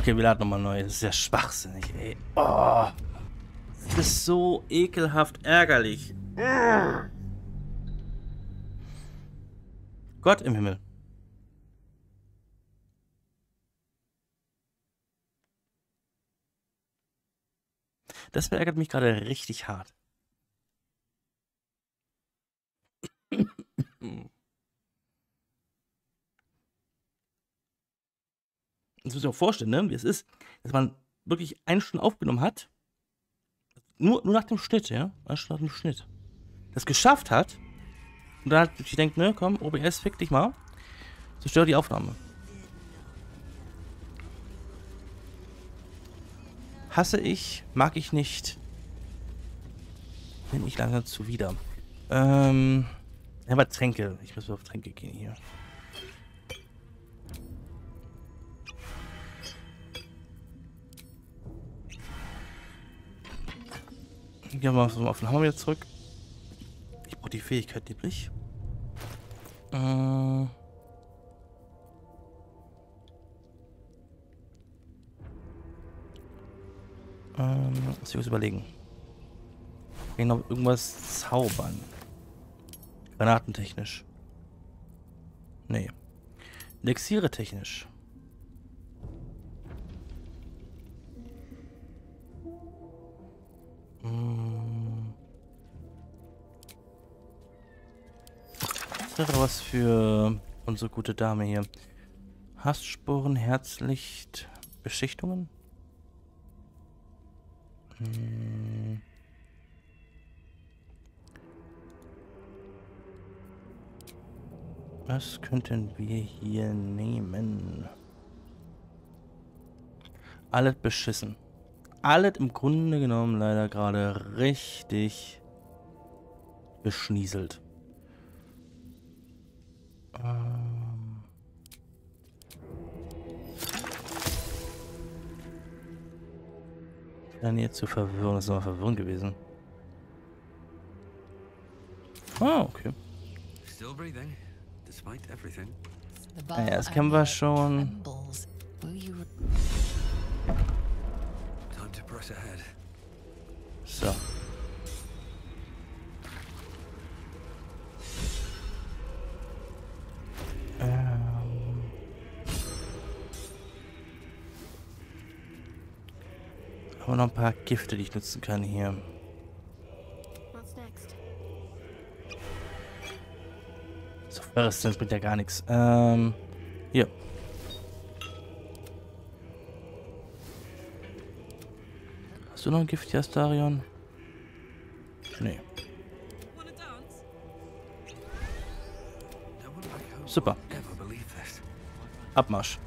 Okay, wir laden nochmal neu. Das ist ja schwachsinnig, ey. Oh. Das ist so ekelhaft ärgerlich. Gott im Himmel. Das ärgert mich gerade richtig hart. Das muss ich auch vorstellen, ne? wie es ist, dass man wirklich eine Stunde aufgenommen hat, Nur, nur nach dem Schnitt, ja? Erst nach dem Schnitt. Das geschafft hat. Und dann hat sich denkt, ne, komm, OBS, fick dich mal. Zerstör die Aufnahme. Hasse ich, mag ich nicht. Bin ich langsam zuwider. Ähm. Aber Tränke. Ich muss auf Tränke gehen hier. Gehen wir mal auf den Hammer wieder zurück. Ich brauche die Fähigkeit nämlich. Äh. Ähm, muss ich was überlegen. Kann ich noch irgendwas zaubern? Granatentechnisch. Nee. Elixiere technisch. Wäre was für unsere gute Dame hier. Hasssporen, Herzlicht, Beschichtungen? Hm. Was könnten wir hier nehmen? Alles beschissen. Alles im Grunde genommen leider gerade richtig beschnieselt. Ähm Dann jetzt zu verwirren. Das ist aber verwirrend gewesen. Ah, okay. Still breathing, despite everything. Ah ja, das kennen wir schon. Time to press ahead. So. Aber noch ein paar Gifte, die ich nutzen kann hier. What's next? So, Resistenz bringt ja gar nichts. Ähm, hier. Hast du noch ein Gift, Astarion? Nee. Super. Abmarsch.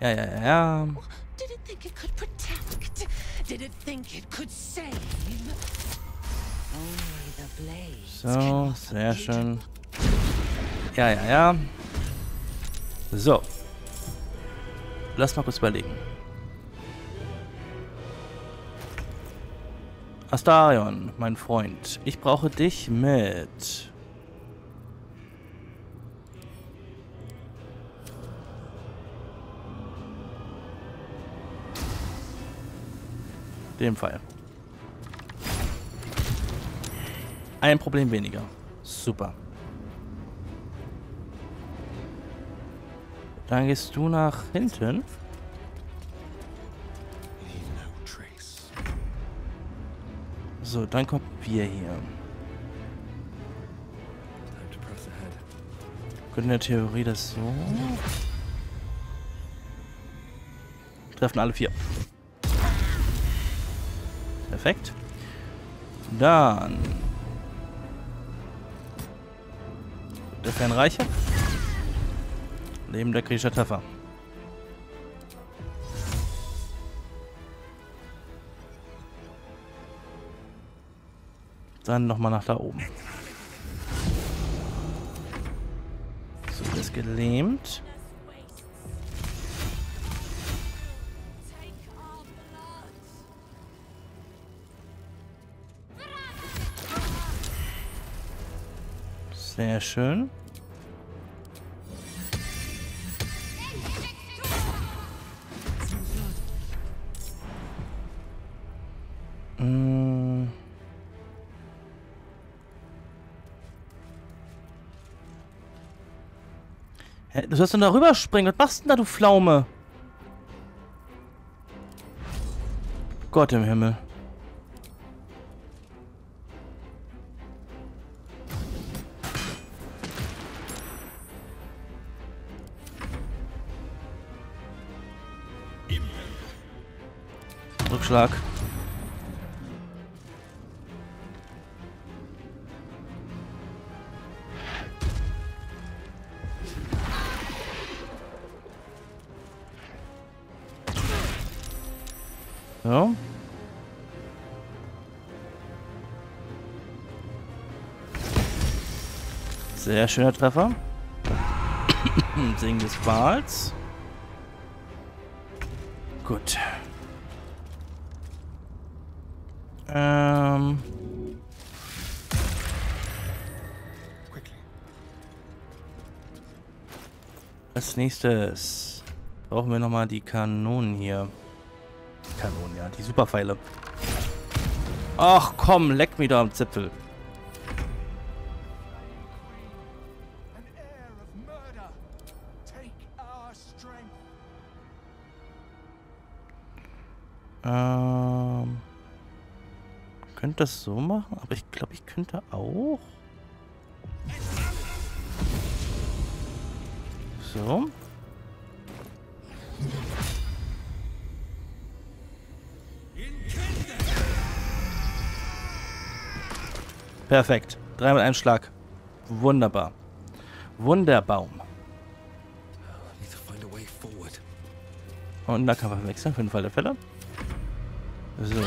Ja, ja, ja, ja. Did it think it could protect? Did it think it could save? Only the blades. So, sehr schön. Ja, ja, ja. So. Lass mal kurz überlegen. Astarion, mein Freund. Ich brauche dich mit. Dem Fall. Ein Problem weniger. Super. Dann gehst du nach hinten. So, dann kommt wir hier. Können in der Theorie das so. Treffen alle vier. Perfekt. Dann. Der Fernreicher. Neben der kritischer Treffer. Dann nochmal nach da oben. So, ist gelähmt. Sehr schön. Mm. Du sollst denn da rüberspringen. Was machst du denn da, du Pflaume? Gott im Himmel. Rückschlag. So. Sehr schöner Treffer. Segen des Wals. Gut. Ähm. Als nächstes brauchen wir nochmal die Kanonen hier. Kanonen, ja, die Superpfeile. Ach komm, leck mich da am Zipfel. Ähm, könnte das so machen, aber ich glaube, ich könnte auch. So. Perfekt. Dreimal ein Schlag. Wunderbar. Wunderbaum. Und da kann man wechseln für den Fall der Fälle. So.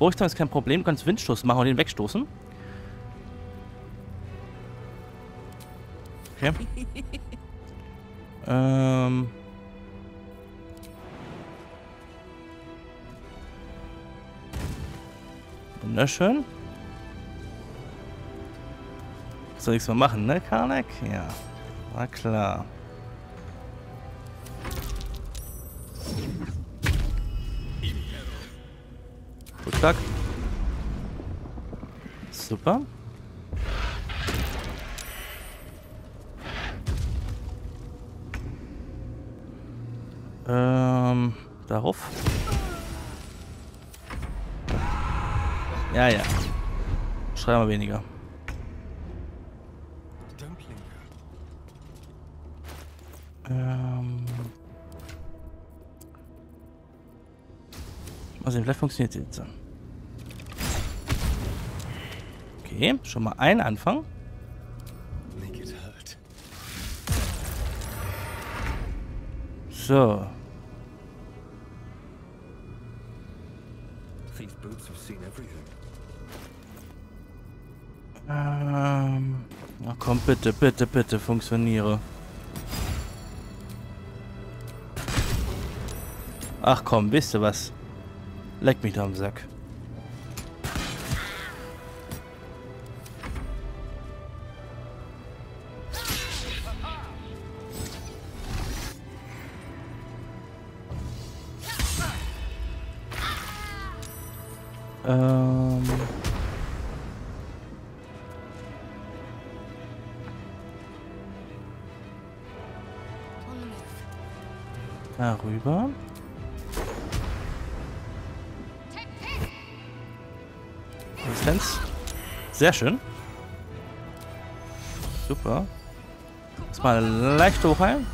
Ruhigstand ist kein Problem. Du kannst Windstoß machen und den wegstoßen. Okay. ähm. Wunderschön. Soll ich es mal machen, ne, Karnek? Ja. War klar. Rückschlag. Super. Ähm, darauf. Ja, ja. Schreiben wir weniger. Ähm. Mal sehen, vielleicht funktioniert sie jetzt. Okay, schon mal ein Anfang. So. Seen everything. Ähm. Na komm, bitte, bitte, bitte, funktioniere. Ach komm, wisst ihr was? Leck mich da am Sack. Darüber. Resistenz. Sehr schön. Super. Jetzt mal leicht hochheilen.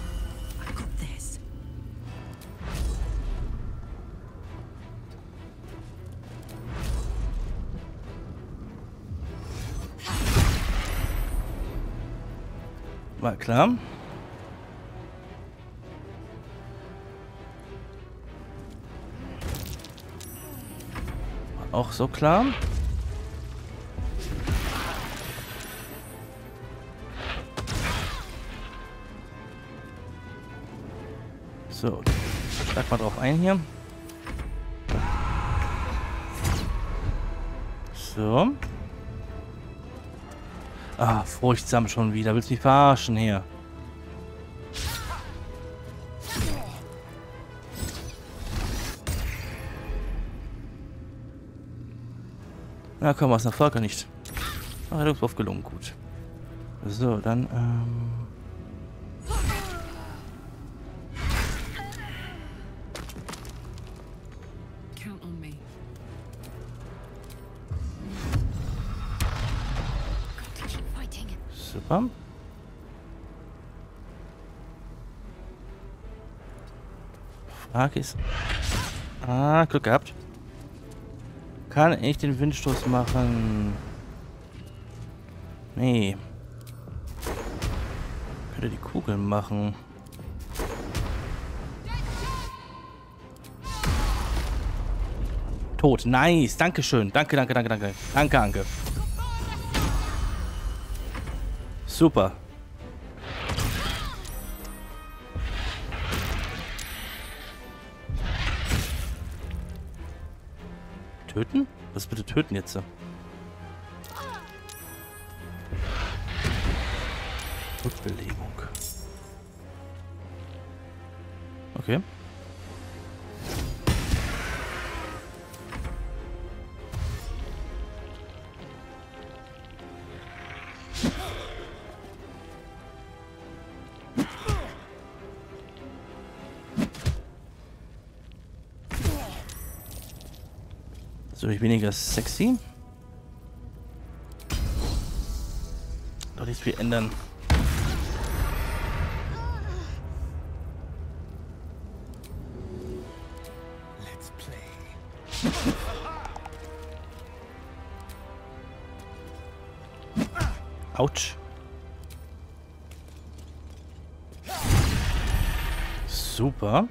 War klar. Auch so klar. So, schlag mal drauf ein hier. So. Ah, furchtsam schon wieder. Willst du mich verarschen hier? Na komm, was nach Volker nicht. Ach, Rettungswurf gelungen, gut. So, dann, ähm... Super. Frage ist... Ah, Glück gehabt. Kann ich den Windstoß machen? Nee. Könnte die Kugeln machen. Tot. Nice. Dankeschön. Danke, danke, danke, danke. Danke, danke. Super. Töten jetzt? Dadurch weniger sexy. Doch nichts viel ändern. Let's play. Autsch. Super.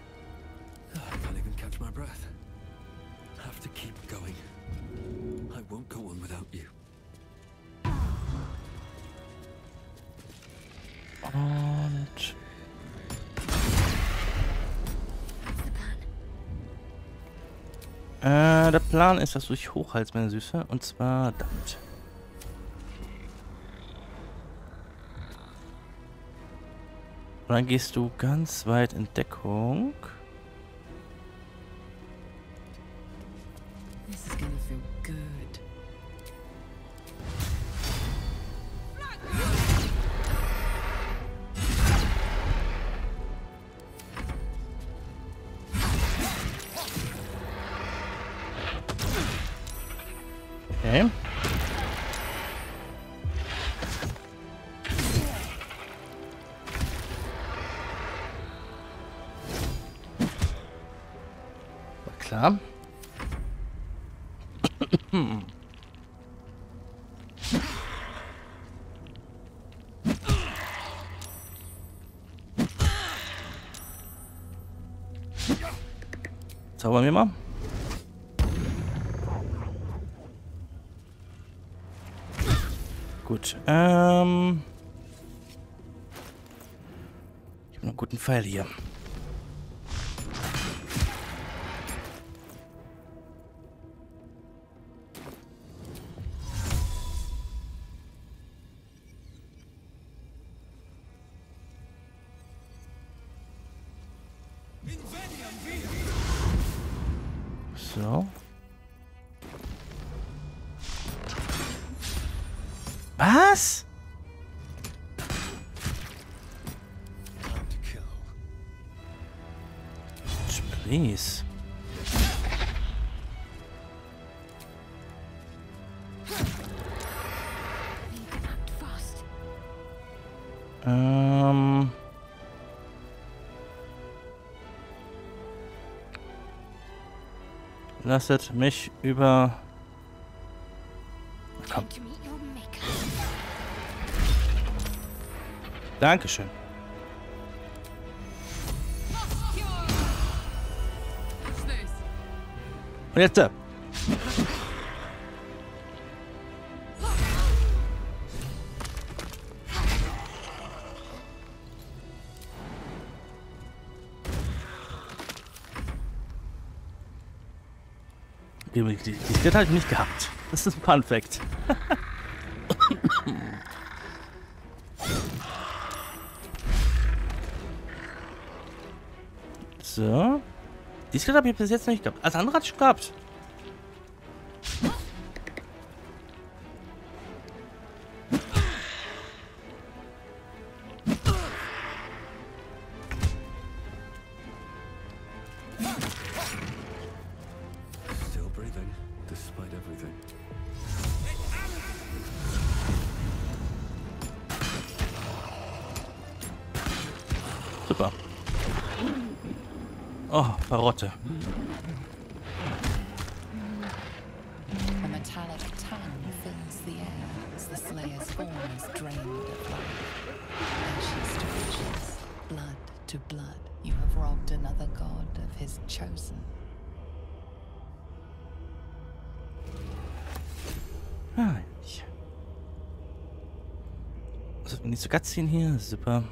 Plan ist, dass du dich hochhalst, meine Süße. Und zwar damit. Und dann gehst du ganz weit in Deckung. Habe Lasset mich über. Komm. Dankeschön. Und jetzt. Äh, Die, die, die Skelett habe ich nicht gehabt. Das ist ein Fun Fact. so. Die Skelett habe ich bis jetzt noch nicht gehabt. Als andere hatte ich gehabt. Cutscene hier. Super.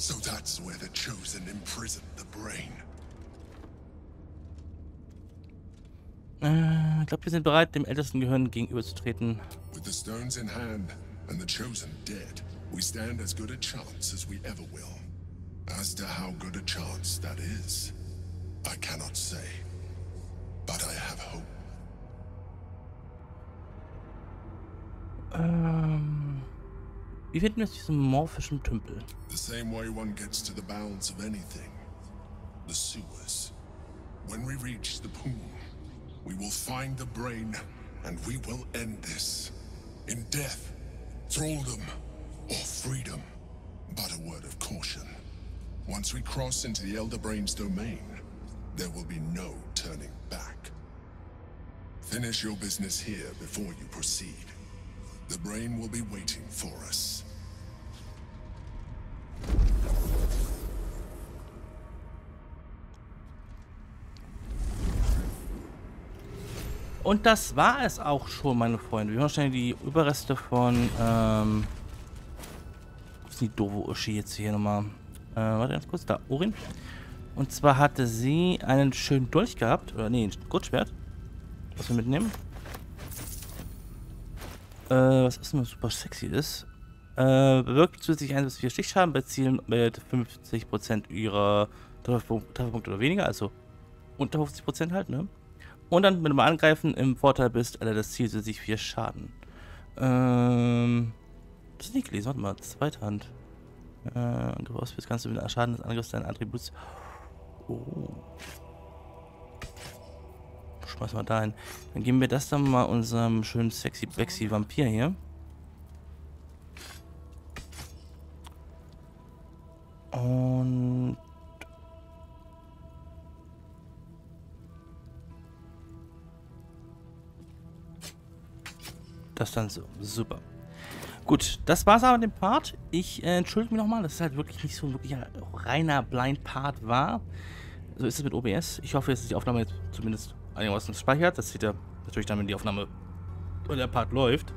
So that's where the Chosen imprisoned the brain. Äh, ich glaube, wir sind bereit, dem ältesten Gehirn gegenüberzutreten. With the stones in hand and the Chosen dead, we stand as good a chance as we ever will. As to how good a chance that is, I cannot say. But I have hope. Ähm, wie finden wir jetzt diesen morphischen Tümpel? The same way one gets to the bounds of anything. The sewers. When we reach the pool, we will find the brain, and we will end this. In death, thraldom, or freedom. But a word of caution. Once we cross into the Elder Brain's domain, there will be no turning back. Finish your business here before you proceed. The brain will be waiting for us. Und das war es auch schon, meine Freunde. Wir hören schnell die Überreste von, ähm... Wo ist die doofe Uschi jetzt hier nochmal? Äh, warte ganz kurz, da, Orin. Und zwar hatte sie einen schönen Dolch gehabt, oder nee, ein Kurzschwert. Was wir mitnehmen. Äh, was ist denn was super sexy ist? Äh, bewirkt zusätzlich 1 bis 4 Stichschaden bei Zielen mit 50% ihrer Trefferpunkte oder weniger, also unter 50% halt, ne? Und dann mit dem Angreifen im Vorteil bist, Alter, das Ziel zusätzlich 4 Schaden. Ähm. Das ist nicht gelesen, warte mal, zweite Hand. Äh, Angriff ausführst, kannst du mit einem Schaden des Angriffs deinen Attributs. Oh. Schmeiß mal dahin. Dann geben wir das dann mal unserem schönen sexy Bexy Vampir hier. Und das dann so. Super. Gut, das war's aber mit dem Part. Ich äh, entschuldige mich nochmal, dass es halt wirklich nicht so wirklich ein reiner Blind Part war. So ist es mit OBS. Ich hoffe, dass die Aufnahme jetzt zumindest einigermaßen speichert. Das sieht ja natürlich dann, wenn die Aufnahme oder der Part läuft.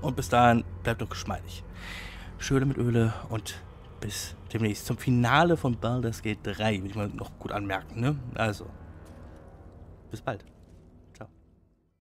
Und bis dahin bleibt doch geschmeidig. Schöne mit Öle und bis demnächst zum Finale von Baldur's Gate 3, will ich mal noch gut anmerken, ne? Also, bis bald.